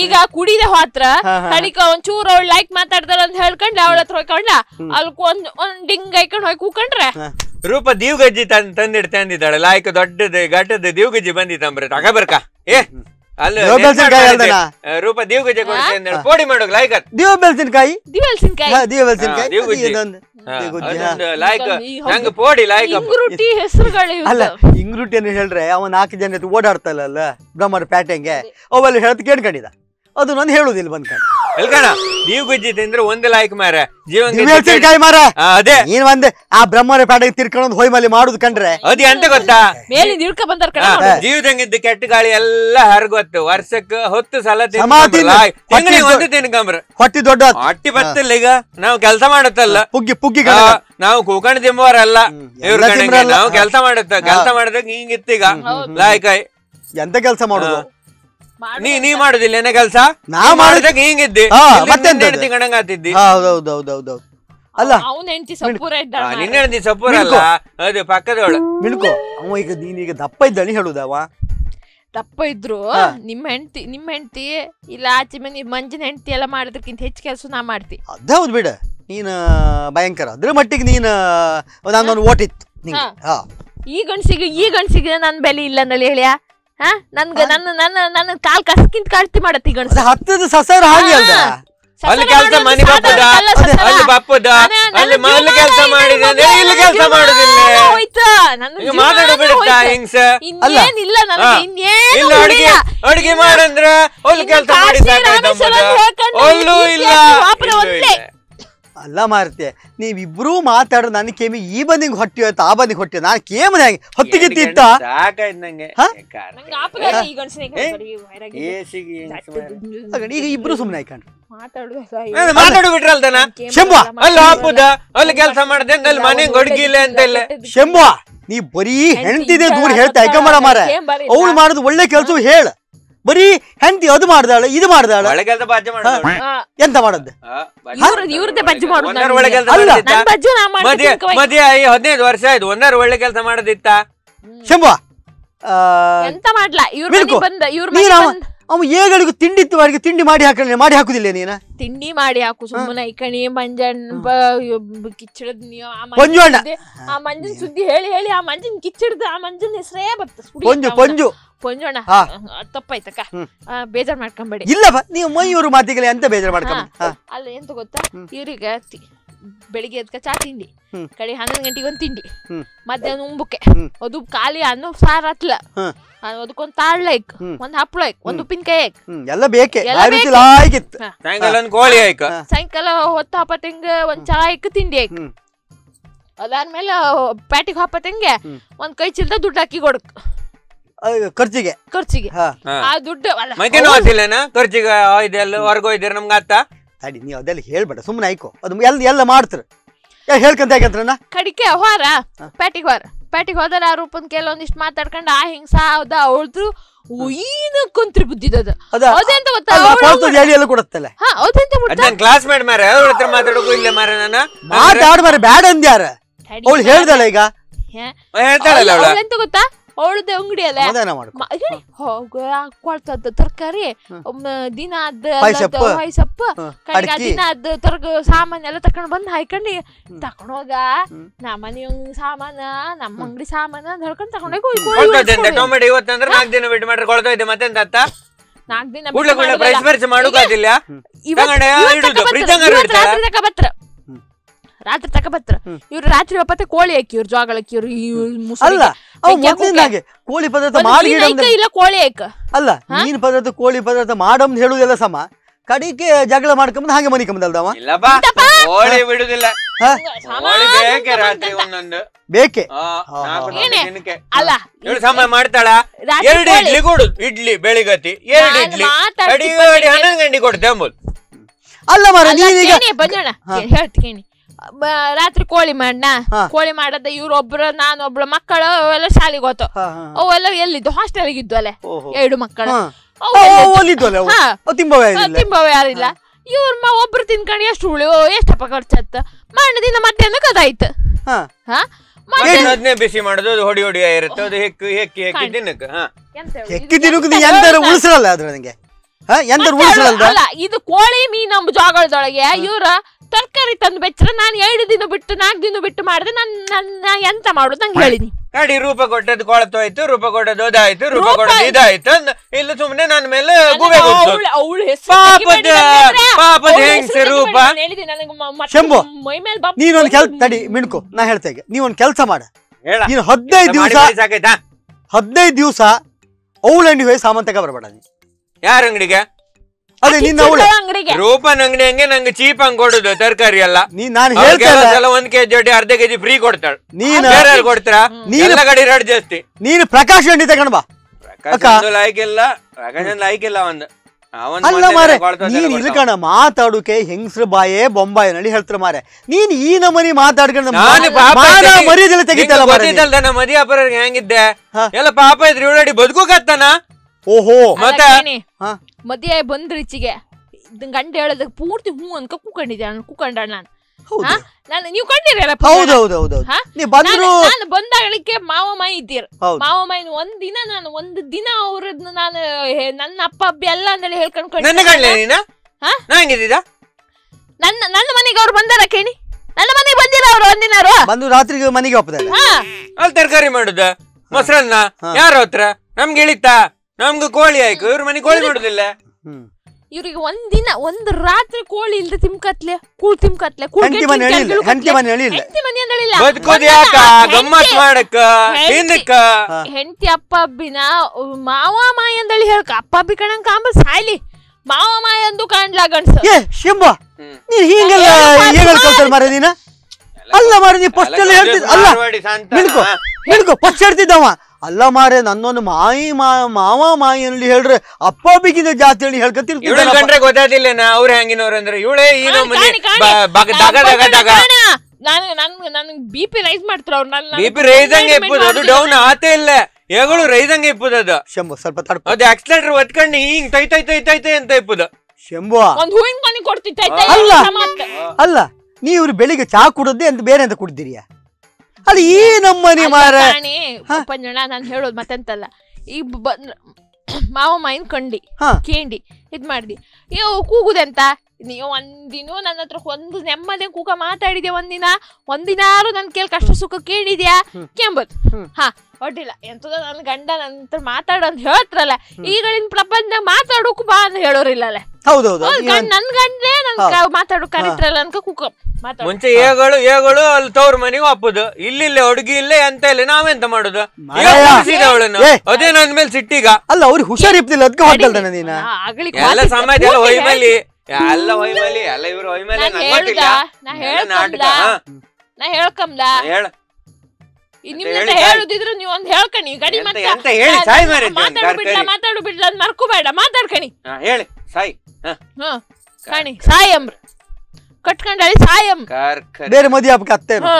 ಈಗ ಕುಡಿದ ಹೋತ್ರ ತಡಿಕ ಒಂಚೂರು ಅವಳು ಲೈಕ್ ಮಾತಾಡ್ತಾರ ಅಂತ ಹೇಳ್ಕೊಂಡ್ ಅವಳ ಹತ್ರ ಹೋಯ್ಕೊಂಡ ಅಲ್ಲಿ ಒಂದ್ ಒಂದ್ ಡಿಂಗ್ ಹಾಕೊಂಡ್ ಹೋಗಿ ಕೂಕೊಂಡ್ರೆ? ರೂಪ ದೀವ್ಗಜ್ಜಿ ತಂದ್ ತಂದಿಡ್ ತಂದಿದ್ದಾಳೆ. ಲಾಯ್ಕ ದೊಡ್ಡದು ದೀವ್ ದೀವ್ಗಜ್ಜಿ ಬಂದಿತ್ತಂಬ್ರೆ. ತಗಬರ್ಕ ಏ ಅಲ್ಲಿ ದೇವ್ರ್ ಬೆಳ್ಸಿನ್ಕಾಯಿ ಅಲ್ದನಾ? ರೂಪ ದೀವ್ಗಜ್ಜಿ ಕೊಡ್ತೀನಿ ಅಂದೇಳಿ ಪೋಡಿ ಮಾಡೋಕ್ ಲಾಯ್ಕ ದೀವ ಗುಜ್ಜಿ, ಲಾಯ್ಕ. ನಂಗೆ ಪೋಡಿ ಲಾಯ್ಕ ಇಂಗ್ರುಟಿ ಹೆಸರುಗಳು ಅಲ್ಲ ಇಂಗ್ರುಟಿಯನ್ನು ಹೇಳ್ರೆ ಅವ ನಾಲ್ಕು ಜನ ಓಡಾಡ್ತಲ್ಲ ಬ್ರಹ್ಮರ ಪ್ಯಾಟೆಂಗೆ ಅವೆಲ್ಲ ಹೇಳ್ತ ಕೇಳ್ಕೊಂಡಿದ ಅದು ನಾನು ಹೇಳುದಿಲ್ಲ ಬಂದ್ ಎಲ್ಕಣ ದೀವ್ಗಜ್ಜಿ ತಿಂದ್ರೆ ಒಂದು ಲಾಯ್ಕ ಮಾರ ಜೀವನ್ ಮಾರ ಅದೇ. ನೀನ್ ಒಂದೇ ಆ ಬ್ರಹ್ಮರ ಪ್ಯಾಟೆಗೆ ತಿರ್ಕೊಂಡು ಹೋಯ್ ಮಲ್ಲಿ ಮಾಡುದು ಕಂಡ್ರೆ? ಅದು ಅಂತ ಗೊತ್ತಾ? ಮೇಲಿಂದ ಇಳ್ಕ ಬಂದಾರ ಕಣ ಆ, ಜೀವದಂಗಿದ್ದ ಕೆಟ್ಟ ಗಾಳಿ ಎಲ್ಲ ಹರಗೊತ್ತು. ವರ್ಷಕ್ಕೆ ಹೊತ್ತು ಸಲ. ತಿಂಗಳಿಗೆ ಒಂದು ತಿನ್ಕಂಬ್ರ. ಹೊಟ್ಟಿ ದೊಡ್ಡ ಹೊಟ್ಟಿ ಬರ್ತಿಲ್ಲ ಈಗ? ನಾವು ಕೆಲಸ ಮಾಡುತ್ತಲ್ಲ. ಪುಗ್ಗಿ ಪುಗ್ಗಿ. ನಾವು ಕೂಕಣ ತಿಂಬವರಲ್ಲ. ಇವ್ರ. ನಾವು ಕೆಲಸ ಮಾಡುತ್ತ. ಕೆಲಸ ಮಾಡಿದಾಗ ಹಿಂಗಿತ್ತೀಗ ಲಾಯ್ಕಾಯ್ ಎಂತ ಕೆಲಸ ಮಾಡುದು? ನೀ ನೀ ಮಾಡುದಿಲ್ಲ ಏನೇ ಕೆಲಸ? ನಾ ಮಾಡುದ್- ಮಾಡಿದಾಗ ಹಿಂಗಿದ್ದಿ ಮತ್ತೆ ಹೆಂಡತಿ ನಿನ್ನ ಕಣಂಗಾತಿದ್ದಿ ಹೌದೌದೌದೌದೌದು ಅಲ್ಲ ಅವನ ಹೆಂಡತಿ ಸಪೂರ ಇದ್ದಾಳ ನಿನ್ನ ಹೆಂಡತಿ ಸಪೂರಲ್ಲ ಅದು ಪಕ್ಕದವಳು ಮಿಳ್ಕೊ. ಅವ ಈಗ ನೀನೀಗ ದಪ್ಪ ಇದ್ದಾಳೆ ಹೇಳುದವ? ದಪ್ಪ ಇದ್ರು ನಿಮ್ಮ ಹೆಂಡತಿ ನಿಮ್ಮ ಹೆಂಡತಿ ಇಲ್ಲ ಆಚೆ ಮನೆ ಮಂಜಿನ ಹೆಂಡತಿ ಎಲ್ಲ ಮಾಡೋದಕ್ಕಿಂತ ಹೆಚ್ಚು ಕೆಲಸ ನಾ ಮಾಡ್ತಿ. ಅದೌದು ಬಿಡ. ನೀನ ಭಯಂಕರ. ಅದ್ರ ಮಟ್ಟಿಗೆ ನೀನ ನಾನು ಓಟಿತ್ತು ನಿಂಗೆ. ಹಾ. ಈ ಗಣಸಿಗೆ ಈ ಗಣಸಿಗೆ ನನ್ ಬೆಲೆ ಇಲ್ಲ ಅಂದಲ್ಲಿ ಹೇಳಿಯ? ಹಾ? ನನ್ಗ ನನ್ನ ನನ್ನ ನನ್ನ ಕಾಲ್ ಕಸ್ಕಿಂತ ಕಾಳ್ತಿ ಮಾಡತ್ತಿ ಗಣಸ ಹತ್ತದ ಸಸರ ಹಾಗೆ ಅಲ್ದ ಅಲ್ಲಿ ಕೆಲಸ ಮನೆ ಬಪ್ಪದ ಅಲ್ಲಿ ಬಪ್ಪದ ಅಲ್ಲಿ ಮೊದಲು ಕೆಲಸ ಮಾಡಿದ್ರೆ ಇಲ್ಲಿ ಕೆಲಸ ಮಾಡುದಿಲ್ಲ. ಹೋಯ್ತು. ನನ್ನ ಈಗ ಮಾತಾಡು ಜೀವನ ಬಿಡುತ್ತಾ ಹೋಯ್ತು. ಹಿಂಗ್ಸ ಇನ್ನೇನಿಲ್ಲ ನನಗೆ. ಇನ್ನೇನು ಇಲ್ಲ ಅಡುಗೆ. ಅಡಿಗೆ ಮಾಡಂದ್ರ ಹೊಲ್ ಇನ್ನು ಕೆಲಸ ಕಾಶಿ ಮಾಡಿ ಇಲ್ಲ ರಾಮೇಶ್ವರ ನಮ್ಮದು. ಹೇಳ್ಕೊಂಡು ಹೊಲ್ಲು ಈ ಇಲ್ಲ. ಅಲ್ಲ ಮಾರ್ತೆ ನೀವಿಬ್ರೂ ಮಾತಾಡೋ ನನ್ನ ಕೇಮಿ ಈ ಬಂದಿಗೆ ಹೊಟ್ಟಿ ಹೋಯ್ತು ಆ ಬಂದಿಗೆ ಹೊಟ್ಟಿ ನಾನು ಕೇಮನೆ ಹೊತ್ತಿಗೆ ಹೊತ್ತಿಗಿತ್ತಿ ಇತ್ತ ಸಾಕಾಯ್ತು ನಂಗೆ? ಈ ಹೆಂಗ್ ಸುಮಾರು? ಈಗ ಇಬ್ರು ಸುಮ್ಮನೆ ಆಯ್ಕೊಂಡ್ರು ಮಾತಾಡು ಬಿಟ್ರಲ್ದನ ಶಂಭುವ ಅಲ್ಲ ಹಾಪುದ ಅಲ್ಲಿ ಕೆಲಸ ಮಾಡಿದೆ ಅಲ್ಲಿ ಮನೆ ಗೊಡ್ಗಿಲ್ಲ ಅಂತ ಇಲ್ಲ. ಶಂಭು ನೀ ಬರೀ ಹೆಂಡತಿದೆ ದೂರ ಹೇಳ್ತಾ ಯಾಕಂಬರ ಮಾರ ಅವಳು ಮಾಡೋದು ಒಳ್ಳೆ ಕೆಲಸ ಹೇಳ. ಬರೀ ಹೆಂಡತಿ ಅದು ಮಾಡ್ದಾಳು ಇದು ಮಾಡ್ದಾಳು. ಬಾಜೆ ಎಂತ ಮಾಡದ್ದು ಇವ್ರು ಇವ್ರದ್ದೇ ಬಜ್ಜಿ ಮಾಡೋದು ಒಂದರ ನನ್ಗೆ. ಒಳ್ಳೆ ಕೆಲಸ ಅಲ್ಲ. ಮಾಡೋದಿತ್ತ ನನ್ ಬಜ್ಜು ನಾ ಮಾಡ್ತೀನಿ ಮದ್ವೆ ಮದ್ವೆ ಆಗಿ ಹದಿನೈದು ವರ್ಷ ಆಯ್ತು. ಒಂದರ ಒಳ್ಳೆ ಕೆಲಸ ಮಾಡದಿತ್ತ ಶಂಭು ಆ, ಎಂತ ಮಾಡ್ಲಾ? ಇವ್ರ ಬಂದ ಇವ್ರ ನೀನ್ ಅವ ಬಂದ್ ಅವ ಏಗಳಿಗೂ ತಿಂಡಿ ಇತ್ತು ಅವರಿಗೆ ತಿಂಡಿ ಮಾಡಿ ಹಾಕಲಿ ಮಾಡಿ ಹಾಕುದಿಲ್ಲ ನೀನ? ತಿಂಡಿ ಮಾಡಿ ಹಾಕು ಸುಮ್ಮನೆ ಐಕಣಿ ಮಂಜನ್ ಕಿಚ್ಚಡದ್ ನೀವು ಆ ಮಂಜನ್. ಸುದ್ದಿ- ಆ ಮಂಜನ್ ಸುದ್ದಿ ಹೇಳಿ ಹೇಳಿ ಆ ಮಂಜನ್ ಕಿಚ್ಚಿಡ್ದು ಆ ಮಂಜನ್ ಹೆಸರೇ ಬರ್ತದೆ ಪಂಜು ಪಂಜು. ಪಂಜೋಣ ಹಾ. ತಪ್ಪಾಯ್ತಕ್ಕ. ಬೇಜಾರ್ ಮಾಡ್ಕೊಂಬೇಡಿ. ಇಲ್ಲಪ್ಪ ನೀವು ಮೈಯೂರು ಮಾತಿಗೆ ಅಂತ ಬೇಜಾರ್ ಮಾಡ್ಕೊಂಡು ಅಲ್ಲ ಎಂತ ಗೊತ್ತಾ? ಇವ್ರಿಗೆ ಬೆಳಿಗ್ಗೆ ಎದ್ಕ ಚಾ ತಿಂಡಿ. ಕಡೆ ಹನ್ನೊಂದು ಗಂಟೆಗೆ ಒಂದು ತಿಂಡಿ. ಮಧ್ಯಾಹ್ನ ಉಂಬುಕೆ ಅದು ಖಾಲಿ ಅನ್ನ ಸಾರ್ ಹತ್ಲ. ಅದಕ್ಕೊಂದ್ ತಾಳ್ಲ ಐಕ್. ಒಂದ್ ಹಪ್ಳ ಐಕ್ ಒಂದ್ ಉಪ್ಪಿನಕಾಯಿ ಐಕ್ ಎಲ್ಲ ಬೇಕೆ. ಸಾಯಂಕಾಲ ಆಯ್ಕ ಹಾ. ಸಾಯಂಕಾಲ ಹೊತ್ತು ಹಪ್ಪತ್ತಂಗ ಒಂದ್ ಚಾ ಐಕ್ ತಿಂಡಿ ಐಕ್. ಅದಾದ್ಮೇಲೆ ಪ್ಯಾಟಿಗೆ ಹಪ್ಪತ್ತಂಗೆ ಒಂದು ಒಂದ್ ಕೈ ಚೀಲದ ದುಡ್ಡು ಹಾಕಿ ಕೊಡಕ್. ಖರ್ಚಿಗೆ. ಖರ್ಚಿಗೆ. ಹಾ. ಹಾ. ಆ ದುಡ್ಡು ಅಲ್ಲ. ಮೈಕೇನು ಆತಿಲ್ಲೇನ ಖರ್ಚಿಗೆ ಇದೆಲ್ಲ ಹೊರಗೋಯ್ದಿರ ನಮ್ಗೆ ಅತ್ತ? ಅಡಿ ನೀವು ಅದೆಲ್ಲ ಹೇಳ್ಬೇಡ ಸುಮ್ಮನೆ ಆಯ್ಕೋ. ಅದು ಎಲ್ಲ ಎಲ್ಲ ಮಾಡ್ತಾರೆ. ಯಾ ಹೇಳ್ಕಂತ ಯಾಕಂತ್ರಣ್ಣ ಕಡಿಕೆ ಹೊರ. ಪ್ಯಾಟಿಗೆ ಹೊರ. ಪ್ಯಾಟಿಗೆ ಹೋದ್ರ ಆ ರೂಪನ್ ಕೆಲವೊಂದಿಷ್ಟು ಮಾತಾಡ್ಕೊಂಡು ಆ ಹಿಂಗ್ಸ ಹೌದ ಅವಳ್ದು ಏನು ಕುಂತ್ರಿ ಬುದ್ಧಿದದ ಅದ? ಅದೇಂತ ಗೊತ್ತಾ? ಅಲ್ಲ, ಅವ್ಳು- ಎಲ್ಲ ಕೊಡುತ್ತಲ್ಲ? ಹಾ ಅದೇಂತ ಅದ್ ಗೊತ್ತಾ? ನನ್ ಕ್ಲಾಸ್ ಮೇಟ್ ಮಾರ ಅವ್ರ ಹತ್ರ ಮಾತಾಡೋಕು ಇಲ್ಲ ಮಾರ ನಾನು? ಮಾತಾಡ್ ಮಾರೆ ಬ್ಯಾಡ ಅಂದ್ಯಾರ? ಅವಳು ಹೇಳ್ದಲ್ಲ ಈಗ. ಹೇಳ್ತಾಳಲ್ಲ ಅವಳು ಅಂತ ಗೊತ್ತಾ? ಅವಳದ ಅಂಗಡಿ ಅಲ್ಲ. ಕೊಳ್ತದ ತರಕಾರಿ ದಿನ ಅದ ಅಡ್ಕಿ. ದಿನ ಅದ ತರ್ಗ ಸಾಮಾನ್ ಎಲ್ಲ ತಕೊಂಡ್ ಬಂದ್ ಹಾಯ್ಕೊಂಡಿ ತಕೊಂಡೋಗ ಹೋಗ ಹ್ಮ್. ನಮ್ಮ ಮನೆ ಸಾಮಾನ ನಮ್ಮ ಅಂಗಡಿ ಸಾಮಾನ ಅಂತ ಹೇಳ್ಕೊಂಡ್ ತಕೊಂಡೋಗಿ ಟೊಮೆಟೊ ಇವತ್ತಂದ್ರೆ ನಾಲ್ಕು ದಿನ ಬಿಟ್ಟು ಮಾಡ್ರೆ ಕೊಳ್ತೋಯ್ತೆ ಮತ್ತೆಂತ ಅತ್ತ ನಾಲ್ಕು ದಿನ ಪ್ರೈಸ್ ಬರ್ಸಿ ಮಾಡೋಕಾದಿಲ್ಲ ಇವಾಗ ಬತ್ರ. ರಾತ್ರಿ ತಕ ಬತ್ರ ಇವ್ರು ರಾತ್ರಿ ಒಪ್ಪತ್ತೆ ಕೋಳಿ ಹಾಕಿ ಇವ್ರು ಜೋಗಳಕ್ಕೆ ಇವ್ರು ಈ ಮುಸುಳಿಗೆ. ಅಲ್ಲ ಅವ್ ಹಾಗೆ ಕೋಳಿ ಪದಾರ್ಥ ಮಾಡಿ ಇಲ್ಲ ಕೋಳಿ ಹಾಕ ಅಲ್ಲ ಮೀನ್ ಪದಾರ್ಥ ಕೋಳಿ ಪದಾರ್ಥ ಮಾಡಮ್ ಹೇಳುದೆಲ್ಲ ಸಮ. ಕಡಿಕೆ ಜಗಳ ಮಾಡ್ಕೊಂಬಂದ್ ಹಾಗೆ ಮನಿ ಕಂಬದಲ್ದವ ಕೋಳಿ ಬಿಡುದಿಲ್ಲ. ಕೋಳಿ ಬೇಕೆ ಅಲ್ಲ ಸಂಬಳ ಮಾಡ್ತಾಳ? ಎರಡು ಇಡ್ಲಿ ಕೊಡು ಇಡ್ಲಿ ಬೆಳಿಗತಿ. ಎರಡು ಇಡ್ಲಿ. ಅಡಿ ಹನ್ನೊಂದು ಗಂಟೆ ಕೊಡ್ತೆ ಅಂಬುದು ಅಲ್ಲ ಮಾರ ಹೇಳ್ತೀನಿ ನೀನೀಗ ರಾತ್ರಿ ಕೋಳಿ ಮಾಡ್ನ. ಕೋಳಿ ಮಾಡದ ಇವ್ರೊಬ್ರ ನಾನೊಬ್ಳ ಮಕ್ಕಳು ಅವೆಲ್ಲ ಶಾಲೆಗೆ ಹೋತು. ಅವೆಲ್ಲ ಎಲ್ಲಿದ್ದು? ಹಾಸ್ಟೆಲ್ಗೆ ಇದ್ದು ಅಲ್ಲೇ. ಎರಡು ಮಕ್ಕಳು. ತಿಂಬವೇ ಯಾರಿಲ್ಲ. ಇವ್ರ ಮ ಒಬ್ರು ತಿನ್ಕೊಂಡು ಎಷ್ಟು ಉಳಿ ಎಷ್ಟಪ್ಪ ಖರ್ಚತ್ತ ಮಾರನೇ ದಿನ ಮಧ್ಯಾಹ್ನ ಕದಾಯ್ತು ಹಾ. ಅದನ್ನೇ ಬಿಸಿ ಮಾಡೋದು ಅದು ಹೊಡಿ ಹೊಡಿ ಇರುತ್ತೆ. ಅದು ಹೆಕ್ಕಿ ಹೆಕ್ಕಿ ಹೆಕ್ಕಿ ದಿನಕ್ಕೆ? ಹೆಕ್ಕಿ ಇದು ತಿನ್ನುಕು ಎಂತ ಉಳಿಸಲ್ಲ ಅದ್ರ ನನಗೆ ಅಲ್ಲ ಇದು ಕೋಳಿ ಮೀನ್ ನಮ್ಮ ಜಾಗದೊಳಗೆ ಇವ್ರ ತರಕಾರಿ ತಂದು ಬೆಚ್ಚರ ನಾನು ಎರಡು ದಿನ ಬಿಟ್ಟು ನಾಲ್ಕು ದಿನ ಬಿಟ್ಟು ಮಾಡಿದ್ರೆ ನಾನು ನನ್ನ ಎಂತ ಮಾಡುದು? ನಂಗೆ ಹೇಳಿನಿ. ನೋಡಿ ರೂಪ ಕೊಟ್ಟದ್ದು ಕೊಳತೋಯ್ತು ರೂಪ ಕೊಟ್ಟದ್ದು ಅದಾಯ್ತು ರೂಪ ಕೊಟ್ಟದ್ದು ಇದಾಯ್ತು ಅಂದ್ ಇಲ್ಲ ಸುಮ್ಮನೆ ನನ್ನ ಮೇಲೆ ಗುವೆ ಗುಡ್ಸೋದು. ಅವಳು ಅವಳು ಪಾಪದ ಪಾಪದ ಹೆಂಗ್ಸ ರೂಪ? ಶಂಭು, ನೀನೊಂದು ಕೆಲ್ಸ ತಡಿ ಮಿಣ್ಕು ನಾ ಹೇಳ್ತೇನೆ ನೀವೊಂದು ಕೆಲ್ಸ ಮಾಡ. ಹೇಳ. ನೀನು ಹದಿನೈದು ದಿವಸ ಹದಿನೈದು ದಿವಸ ಅವಳ ಅಂಗಡಿ ಹೋಗಿ ಸಾಮಾನ್ ತಗ ಬರಬೇಡ ನೀ ಯಾರ ಅಂಗಡಿಗೆ? ಅದೇ ನಿನ್ನ ಅವಳ. ರೂಪನ್ ಅಂಗಡಿ ಹಂಗೆ ನಂಗೆ ಚೀಪ್ ಹಂಗ್ ಕೊಡುದು ತರಕಾರಿ ಎಲ್ಲ. ನೀ ನಾನು ಹೇಳ್ತಾ ಒಂದ್ ಕೆಜಿ ಅಡ್ಡಿ ಅರ್ಧ ಕೆಜಿ ಫ್ರೀ ಕೊಡ್ತಾಳ. ನೀನು ಬೇರೆ ಯಾರು ಕೊಡ್ತಾರ? ನೀನು- ಎಲ್ಲ ಕಡೆ ರೇಟ್ ಜಾಸ್ತಿ. ನೀನು ಪ್ರಕಾಶ್ ಅಂಗಡಿ ತಗೊಂಡ್ ಬಾ. ಪ್ರಕಾಶ್ ಲೈಕ್ ಇಲ್ಲ ಪ್ರಕಾಶ್ ಲೈಕ್ ಇಲ್ಲ ಒಂದು. ಅವನ್ ಅಲ್ಲ ಮಾರೆ ನೀನ್ ಇಲ್ಕಣ ಮಾತಾಡುಕೆ ಹೆಂಗಸ್ರ ಬಾಯೇ ಬೊಂಬಾಯಿನಲ್ಲಿ ಹೇಳ್ತಾರ ಮಾರೆ. ನೀನ್ ಈ ನಮನಿ ಮಾತಾಡ್ಕೊಂಡು. ಮರ್ಯಾದೆಲ್ಲ ತೆಗಿತಲ್ಲ ನಿಂಗೆ ಮಾರೆ ನಮ್ಮ ಮದಿ ಅಪರ ಹೆಂಗಿದ್ದೆ. ಎಲ್ಲ ಪಾಪ ಇದ್ರೆ ಇವಳಡಿ ಬದುಕೋಕತ್ತಾನ? ಓಹೋ. ಮತ್ತೆ? ಹಾ. ಮದ್ಯ ಬಂದ್ರ ಈಚಿಗೆ ಗಂಡ ಹೇಳದ ಪೂರ್ತಿ ಹೂ ಅನ್ಕ ಕೂಕೊಂಡಿದ್ದೆ ನಾನು ಕೂಕೊಂಡ ನಾನು. ಹೌದು. ಹಾ? ನಾನು ನೀವು ಕಂಡಿರಲ್ಲ ಹೌದು ಹೌದು ಹೌದು ಹಾ? ನೀ ಬಂದ್ರು ನಾನು ಬಂದಾಗಲಿಕ್ಕೆ ಮಾವ ಮೈ ಇದ್ದೀರ. ಹೌದು. ಮಾವ ಮೈ ಒಂದ್ ದಿನ ನಾನು ಒಂದ್ ದಿನ ಅವ್ರದ್ನ ನಾನು ಹೇ- ನನ್ನ ಅಪ್ಪ ಅಬ್ಬಿ ಅಲ್ಲ ಅಂದೇಳಿ ಹೇಳ್ಕೊಂಡ್ ನನ್ನ ಗಂಡ್ಲೆ ನೀನ? ಹಾ? ನಾ ಹೆಂಗಿದ್ದ ನನ್ನ ನನ್ನ ಮನೆಗೆ ಅವ್ರು ಬಂದಾರ ಕೇಳಿ ನನ್ನ ಮನೆಗೆ ಬಂದಿರ ಅವ್ರು ಒಂದಿನಾರು ಬಂದು ರಾತ್ರಿಗೆ ಮನೆಗೆ ಹೋಗ್ತಾರೆ ಹಾ. ಅಲ್ಲಿ ತರಕಾರಿ ಮಾಡುದ? ಮೊಸರನ್ನ. ಯಾರ ಹತ್ರ? ನಮ್ಗೆ ಇಳಿತಾ? ನಮ್ಗೆ ಕೋಳಿ ಆಯ್ತು ಇವ್ರ ಮನೆ ಕೋಳಿ ನೋಡಲಿಲ್ಲ ಇವರಿಗೆ ಒಂದಿನ ಒಂದ್ ರಾತ್ರಿ ಕೋಳಿ ಇಲ್ದ ತಿಮ್ಕತ್ಲೆ ಕೂಳ್ ತಿಮ್ಕತ್ಲೆ ಹೆಂಡತಿ ಮನೆ ಹೇಳಿಲ್ಲ ಹೆಂಡತಿ ಮನೆ ಹೇಳಿಲ್ಲ ಬದುಕೋದ್ ಯಾಕ? ಗಮ್ಮತ್ ಮಾಡಕ್ಕ? ಹಿಂದಕ್ಕ? ಹೆಂಡತಿ ಅಪ್ಪ ಅಬ್ಬಿನ ಮಾವ ಮಾಯ ಅಂದಳಿ ಹೇಳ್ಕ. ಅಪ್ಪ ಅಬ್ಬಿ ಕಣಂಗ್ ಕಾಂಬ ಸಾಯ್ಲಿ. ಮಾವ ಮಾಯ ಅಂದು ಕಾಣ್ಲ ಗಂಡ್ಸ. ಏ ಶಿಂಬ. ನೀನ್ ಹಿಂಗೆಲ್ಲ ಹೇಗಲ್ ಕಲ್ತಲ್ ಮಾರ ನೀನ? ಅಲ್ಲ ಮಾರ ನೀ ಫಸ್ಟ್ ಎಲ್ಲ ಹೇಳ್ತಿದ್ ಅಲ್ಲ. ಹಿಡ್ಕೊ ಹಿಡ್ಕೊ ಫಸ್ಟ್ ಹೇಳ್ತಿದ್ದವ. ಅಲ್ಲ ಮಾರೆ ನನ್ನೊಂದು ಮಾಯಿ ಮಾ ಮಾವ ಮಾಯಿ ಅಲ್ಲಿ ಹೇಳ್ರೆ ಅಪ್ಪ ಬಿಗಿದ ಜಾತಿ ಹೇಳಿ ಇವಳನ್ ಗೊತ್ತಾಗಿಲ್ಲ ಕಂಡ್ರೆ ಗೊತ್ತಾದಿಲ್ಲ ಅವ್ರ ಹೆಂಗಿನವ್ರ ಅಂದ್ರೆ. ಇವಳೇ ಈ ನಮ್ಮನೆ ಕಾಣಿ, ಕಾಣಿ. ದಗ ದಗ ದಗ. ನಾನು ನನ್ ನನ್ ಬಿ ಪಿ ರೈಸ್ ಮಾಡ್ತಾರ ಅವ್ರು. ನನ್ನ ಬಿ ಪಿ ರೈಸಂಗೆ ಇಪ್ಪುದು ಅದು ಡೌನ್ ಆತೇ ಇಲ್ಲ. ಏಗಳು ರೈಸಂಗೆ ಇಪ್ಪುದು ಅದು. ಶಂಭು ಸ್ವಲ್ಪ ತಡ್ಕೊ. ಅದು ಆಕ್ಸಿಲೇಟರ್ ಒತ್ಕೊಂಡು ಹಿಂಗ್ ತೈ ತೈ ತೈ ತೈ ತೈ ಅಂತ ಇಪ್ಪುದು ಶಂಭು. ಒಂದ್ ಹೂವಿನ ಮನೆ ಕೊಡ್ತಿತ್ತ ಅಲ್ಲ. ಅಲ್ಲ. ನೀವ್ರು ಬೆಳಿಗ್ಗೆ ಚಾ ಕುಡದ್ದೆ ಅಂತ ಬೇರೆ ಅಂತ ಕುಡ್ದಿರಿಯ ಅಲ್ಲ ಈ ನಮ್ಮನೆ ಮಾರ ಪಂಜಣ ನಾನು ಹೇಳೋದು ಮತ್ತೆಂತಲ್ಲ. ಈ ಮಾವ ಮಾಯಿನ ಕಂಡಿ. ಕೇಂಡಿ ಇದ್ ಮಾಡ್ದಿ ಏ ಕೂಗುದೆಂತ? ನೀವು ಒಂದಿನ ನನ್ನ ಹತ್ರ ಒಂದು ನೆಮ್ಮದಿ ಕೂಕ ಮಾತಾಡಿದೆ ಒಂದಿನ? ಒಂದಿನಾರು ನನ್ ಕೇಳಿ ಕಷ್ಟ ಸುಖ ಕೇಳಿದ್ಯಾ? ಕೆಂಬದ್ ಹ್ಮ್. ಹಾ ಒಡ್ಡಿಲ್ಲ. ಎಂತದ ನನ್ ಗಂಡ ನನ್ನ ಹತ್ರ ಮಾತಾಡ ಅಂತ ಹೇಳ್ತಾರಲ್ಲ ಈಗಳಿನ ಪ್ರಪಂಚ ಮಾತಾಡೋಕು ಬಾ ಅಂತ ಹೇಳೋರಿಲ್ಲಲ್ಲ ಹೌದೌದು ನನ್ ಗಂಡೇ ನನ್ ಕ- ಮಾತಾಡೋ ಕರೆಕ್ಟ್ರಲ್ಲ ಅನ್ಕ ಕೂಕ ಮಾತಾಡು ಮುಂಚೆ ಏಗಳು ಏಗಳು ಅಲ್ಲಿ ತವ್ರ ಮನೆಗೆ ಒಪ್ಪದು ಇಲ್ಲಿಲ್ಲ ಹುಡುಗಿ ಇಲ್ಲೇ ಅಂತ ಇಲ್ಲ ನಾವೆಂತ ಮಾಡುದು. ಅದೇ ನನ್ ಮೇಲೆ ಸಿಟ್ಟೀಗ. ಅಲ್ಲ ಅವ್ರಿಗೆ ಹುಷಾರಿರ್ತಿಲ್ಲ ಅದಕ್ಕೆ ಹೊಟ್ಟಲ್ದನ ನೀನ ಎಲ್ಲ. ಸಮಾಜ ಪೂರ್ತಿ ಹೊಯ್ಮಲಿ ಎಲ್ಲ ಹೊಯ್ಮಲಿ ಎಲ್ಲ ಇವ್ರು ಹೊಯ್ಮಲಿ ನಾನ್ ಹೇಳ್ದ, ನಾ ಹೇಳ್ಕಂಬ್ಲ ಹೇಳ್ಕಂದ ನಾ ಹೇಳ್ಕಂದ ಹೇಳ. ನಿಮ್ ಹೇಳಿ ಜೊತೆ ಸಾಯ್. ಹೇಳುದಿದ್ರು ನೀವ್ ಒಂದ್ ಹೇಳ್ಕಣಿ. ಗಡಿ ಮತ್ತೆ ಎಂತ ಹೇಳಿ ಸಾಯ್ ಮಾರ್ರೆ, ಮಾತಾಡು ಬಿಡ್ಲ ಮಾತಾಡು ಬಿಡ್ಲ ಅದ್ ಮರ್ಕೋಬೇಡ ಮಾತಾಡ್ಕಣಿ. ಹಾ, ಹೇಳಿ ಸಾಯಿ ಹಾ. ಹ ಕಾಣಿ ಸಾಯಂಬ್ರ ಕಟ್ಕೊಂಡಳಿ ಸಾಯಂ ಕಾರ್ಕರಿ ಬೇರೆ ಮದಿ ಹಬ್ಬಕ್ಕೆ ಅತ್ತೇನು? ಹ.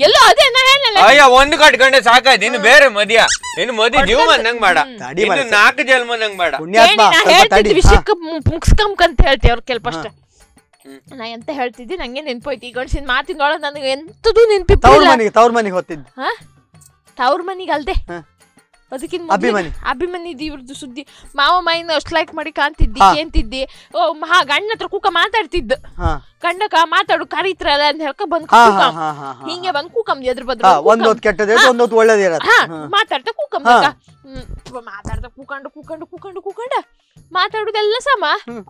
ಎಲ್ಲೋ ಅದೇ ನಾ ಹೇಳಲ್ಲ. ಅಯ್ಯ ಒಂದ್ ಕಟ್ಕೊಂಡೆ ಸಾಕಾಯ್ತು. ಇನ್ನು ಬೇರೆ ಮದ್ಯ. ಇನ್ನು ಮದಿ ಜೀವ ತಡಿ ಇನ್ನು ಮಾರ್ರೆ. ನಾಲ್ಕು ಜನ್ಮದಂಗ್ ಬೇಡ. ಪುಣ್ಯಾತ್ಮ ನಾ ಸ್ವಲ್ಪ ತಡಿ. ಹೇಳ್ತಿದ್ದೆ ಹಾ. ವಿಷಯಕ್ಕೆ ಮುಗಿಸ್ಕೊಂಬಂತ ಹೇಳ್ತೇವೆ ಅವ್ರ ಕೆಲ್ ಅಷ್ಟ. ನಾ ಎಂತ ಹೇಳ್ತಿದ್ದೆ? ನಂಗೆ ನೆನ್ಪೋಯ್ತು. ಈ ಗಂಡಸಿನ ಮಾತಿನೊಳಗೆ ನನಗೆ ಎಂತದೂ ತವ್ರ ನೆನ್ಪಿಲ್ಲ ಮನೆಗೆ ತವ್ರ ಮನೆಗೆ ಹೋಗ್ತಿದ್ದೆ. ಹಾ? ತವ್ರ ಮನೆಗೆ ಅಲ್ದೆ. ಹಾ. ಅದಕ್ಕಿಂತ ಅಭಿಮಾನಿ. ಅಭಿಮನ್ಯು ಇವ್ರದ್ದು ಸುದ್ದಿ. ಮಾವ ಮಾಯಿನ ಅಷ್ಟು ಲೈಕ್ ಮಾಡಿ ಕಾಣ್ತಿದ್ದಿ ಏನ್ತಿದ್ದಿ ಓ ಮಹಾ ಗಂಡ ಹತ್ರ ಕೂಕ ಮಾತಾಡ್ತಿದ್ದ. ಗಂಡಕ ಮಾತಾಡು ಕರೀತ್ರಲ್ಲ ಅಂತ ಹೇಳ್ಕ ಬಂದ್ ಕೂಕಂ. ಹಿಂಗೆ ಬಂದ್ ಕೂಕಂ ಅದ್ರ ಬದ್ರ ಒಂದೊಂದು ಕೆಟ್ಟದೇ ಒಂದೊಂದು ಒಳ್ಳೇದೇ. ಮಾತಾಡ್ತಾ ಕೂಕಂ ಹಾ. ಬೇಕಾ? ಹ್ಮ್, ಮಾತಾಡ್ತಾ ಕೂಕಂಡು ಕೂಕಂಡು ಕೂಕಂಡು ಕೂಕೊಂಡ. ಮಾತಾಡುದೆಲ್ಲ ಸಮ.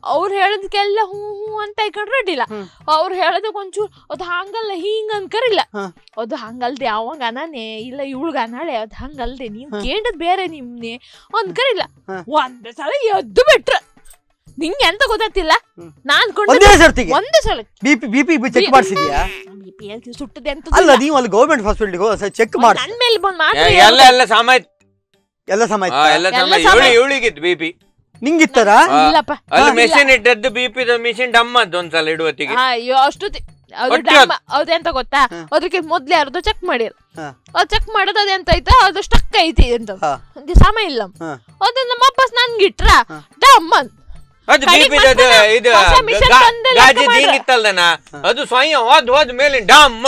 ಅವ್ರು ಹೇಳೋದಕ್ಕೆಲ್ಲ ಹ್ಞೂ ಹ್ಞೂ ಅಂತ ಇಕೊಂಡ್ರೆ ಅಡ್ಡಿಲ್ಲ. ಅವ್ರು ಹೇಳೋದಕ್ಕೆ ಒಂಚೂರು ಅದು ಹಂಗಲ್ಲ ಹಿಂಗ ಅನ್ಕರಿಲ್ಲ. ಅದು ಹಂಗಲ್ದೆ ಅವಂಗ ಅನಾನೆ ಇಲ್ಲ ಇವಳ್ಗ ಅನಾಳೆ ಅದು ಹಂಗಲ್ದೆ ನೀನ್. ಕೇಂಡದ್ ಬೇರೆ ನಿಮ್ನೆ. ಅನ್ಕರಿಲ್ಲ. ಹಾ. ಒಂದ್ ಸಲ ಎದ್ದು ಬಿಟ್ರ. ನಿಂಗೆ ಎಂತ ಗೊತ್ತಾಗ್ತಿಲ್ಲ? ನಾನು ಒಂದೇ ಸರ್ತಿಗೆ. ಒಂದೇ ಸಲ ಬಿಪಿ ಬಿಪಿ ಬಿ ಚೆಕ್ ಮಾಡ್ಸಿದ್ಯಾ? ಬಿಪಿ ಎಲ್ ಸುಟ್ಟದೆ ಅಂತ ಅಲ್ಲ ನೀವು ಅಲ್ಲಿ ಗೌರ್ಮೆಂಟ್ ಹಾಸ್ಪಿಟಲ್ಗೆ ಚೆಕ್ ಮಾಡಿ ನನ್ ಮೇಲೆ ಬಂದ್ ಎಲ್ಲ ಎಲ್ಲ ಸಮಯ ಎಲ್ಲ ಸಮಯ ಹಾ, ಎಲ್ಲ ಎಲ್ಲ ಸಮಾಜ್ ಸಮ- ಹಾ. ಇಲ್ಲಪ್ಪ. ಅಲ್ಲಿ. ಮೆಷಿನ್ ಇಟ್ಟದ್ದು ಬಿ ಪಿ ಮೆಷಿನ್ ಡಮ್ ಅಂತ ಒಂದ್ಸಲ ಇಡುವತ್ತಿಗೆ. ಆ, ಅಯ್ಯೋ ಅಷ್ಟು ಅದು ಅದೆಂತ ಗೊತ್ತಾ. ಅದಕ್ಕೆ ಮೊದ್ಲು ಯಾರ್ದು ಚೆಕ್ ಮಾಡಿ ಹಾ. ಅದು ಚೆಕ್ ಮಾಡೋದು ಅದೆಂತ ಐತ ಅದು ಸ್ಟಕ್ ಐತಿ ಅಂತ ಹಾ. ಹಂಗೆ ಸಮ ಇಲ್ಲ. ಹಾ. ಅದು ನಮ್ಮ ವಾಪಸ್ ನನ್ಗಿಟ್ರ. ಡಮ್ಮನ್ ಅದು. ಬಿ ಕಡಿಗ್ ಪಿ ಮಾಡ್ತಾನ, ಇದು ಗಾಜಿ ಲೆಕ್ಕ ಅದು ಸ್ವಯಂ ಹೋದ್ ಹೋದ್ ಮೇಲೆ ಡಮ್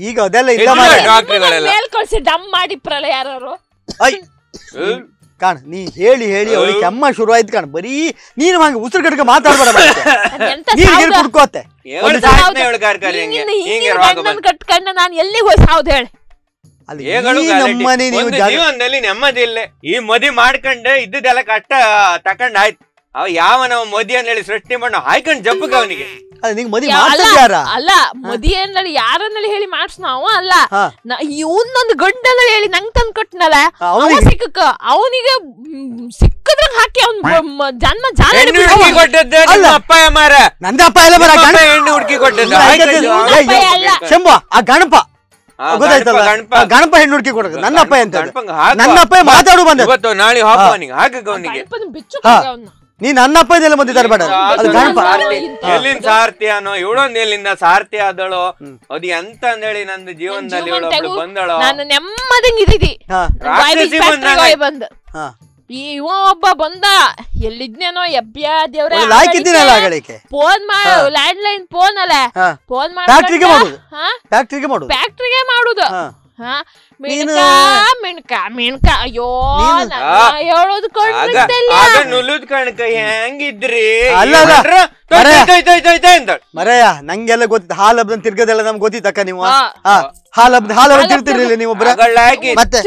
ಈಗ ಅದೆಲ್ಲ ಇಲ್ಲ ಇಲ್ಲ ಮಾರ್ರೆ. ಡಾಕ್ಟ್ರ್- ಮೇಲ್ ಕಳ್ಸಿ ಡಮ್ ಮಾಡಿ ಯಾರು ಕಾಣ ನೀ ಹೇಳಿ ಹೇಳಿ ಅವಳಿಗೆ ಕೆಮ್ಮ ಶುರು ಆಯ್ತು ಕಾಣ. ಬರೀ ನೀನು ಹಂಗೆ ಉಸಿರು ಕಟ್ಕ ಮಾತಾಡ್ಬೇಡ ನೀರ್ ಕುಡ್ಕೋತೆ. ಕಟ್ಕೊಂಡ ನಾನು ಎಲ್ಲಿ ಹೋಗಿ ಸಾವ್ದು ಹೇಳಿ. ನಮ್ಮನೆ ನೀವು ಜೀವನದಲ್ಲಿ ನೆಮ್ಮದಿ ಇಲ್ಲ. ಈ ಮದಿ ಮಾಡ್ಕೊಂಡೆ ಇದ್ದಿದ್ದೆಲ್ಲ ಕಟ್ಟ ತಕೊಂಡ್ ಆಯ್ತು. ಅವ ಯಾವ ನಾವು ಮದಿ ಅಂತ ಹೇಳಿ ಸೃಷ್ಟಿ ಮಾಡೋ ಹಾಯ್ಕೊಂಡ್ ಜಪ್ಪಗ ಅವನಿಗೆ. ಅಲ್ಲ ನಿಂಗೆ ಮದಿ ಅಂದ್ರೆ ಅಲ್ಲ ಯಾರ? ಅಲ್ಲ ಮದಿಯನ್ನಲ್ಲಿ ಯಾರನ್ನಲ್ಲಿ ಹೇಳಿ ಮಾಡ್ಸ್ನ ಅವ ಅಲ್ಲ. ಇವನ್ನೊಂದು ಗಂಡನಲ್ಲಿ ಹೇಳಿ ನಂಗ್ ತಂದ್ ಕೊಟ್ನಲ್ಲ ಅವ ಅವನಿಗೆ ಸಿಕ್ಕಕ್ಕ ಅವನಿಗೆ ಸಿಕ್ಕದ್ರ ಹಾಕಿ ಅವ್ನ್ ಜನ್ಮ ಜಾಲ ಹುಡುಕಿ ಕೊಟ್ಟದ್ದು ಅಲ್ಲ. ಅಪ್ಪ ಮಾರ ನಂದ ಅಪ್ಪ ಎಲ್ಲ ಬರ ಅಪ್ಪ ಹೆಣ್ಣು ಹುಡುಕಿ ಕೊಟ್ಟದ್ದು. ಶಂಭು ಆ ಗಣಪ. ಗೊತ್ತಾಯ್ತಲ್ಲ? ಗಣಪ, ಗಣಪ ಹೆಣ್ಣು ಹುಡುಕಿ ಕೊಡೋದು ನನ್ನ ಅಪ್ಪ ಅಂತ ನನ್ನ ಅಪ್ಪ ಮಾತಾಡು ಬಂದ ಇವತ್ತು ನಾಳೆ ಹಾಕು. ಅವನಿಗೆ ಹಾಕಕ್ ಅವನಿಗೆ. ಬಿಚ್ಚು ಹಾ. ಅವ್ನ ನೀ ನನ್ನ ಅಪ್ಪ ಇದೆಲ್ಲ ಬಂದಿದ್ದಾರೆ ಬೇಡ. ಅದು ಗಣಪ. ಸಾರ್ಥಿ. ಎಲ್ಲಿಂದ ಸಾರ್ಥಿ ಅನ್ನೋ ಇವಳೊಂದ್ ಎಲ್ಲಿಂದ ಸಾರ್ಥಿ ಆದಳು. ಅದು ಎಂತ ಅಂದೇಳಿ ನಂದು ಜೀವನದಲ್ಲಿ ಜೀವನ ಇವಳೊಬ್ಳು ಬಂದಳು? ನಾನು ನೆಮ್ಮದಂಗ್ ಇದ್ದೀವಿ ಬಂದ ಇವ ಒಬ್ಬ ಬಂದ ಎಲ್ಲಿದ್ನೇನೋ ಎಬ್ಬ್ಯಾ ದೇವ್ರ ಫೋನ್ ಮಾಡು ಲ್ಯಾಂಡ್ ಲೈನ್ ಫೋನ್ ಅಲ್ಲ. ಫೋನ್ ಮಾಡಿ ಫ್ಯಾಕ್ಟ್ರಿಗೆ ಮಾಡುದು. ಫ್ಯಾಕ್ಟ್ರಿಗೆ ಮಾಡುದು. ಹಾ? ಹಾ ನೀನು- ಮಿಣ್ಕ ಮಿಣ್ಕ ಮಿಣ್ಕ. ಅಯ್ಯೋ ನೀನು- ಹೇಳೋದು ನುಲಿದ್ ಕಣಕ ಹೆಂಗಿದ್ರಿ. ಮರಯ್ಯ ನಂಗೆಲ್ಲ ಗೊತ್ತಿತ್ತು. ಹಾಲ್ ಹಬ್ಬದ ತಿರ್ಗದೆಲ್ಲ ನಮ್ಗೆ ಗೊತ್ತಿತ್ತಕ್ಕ ನೀವು? ಹಾ. ಹಾಲು ಹಾಲ್ ಹಬ್ಬದ ಹಾಲ್ ಹಬ್ಬದ ತಿರ್ತಿರ್ಲಿಲ್ಲ ನೀವು ಒಬ್ಬರ ಮತ್ತೆ?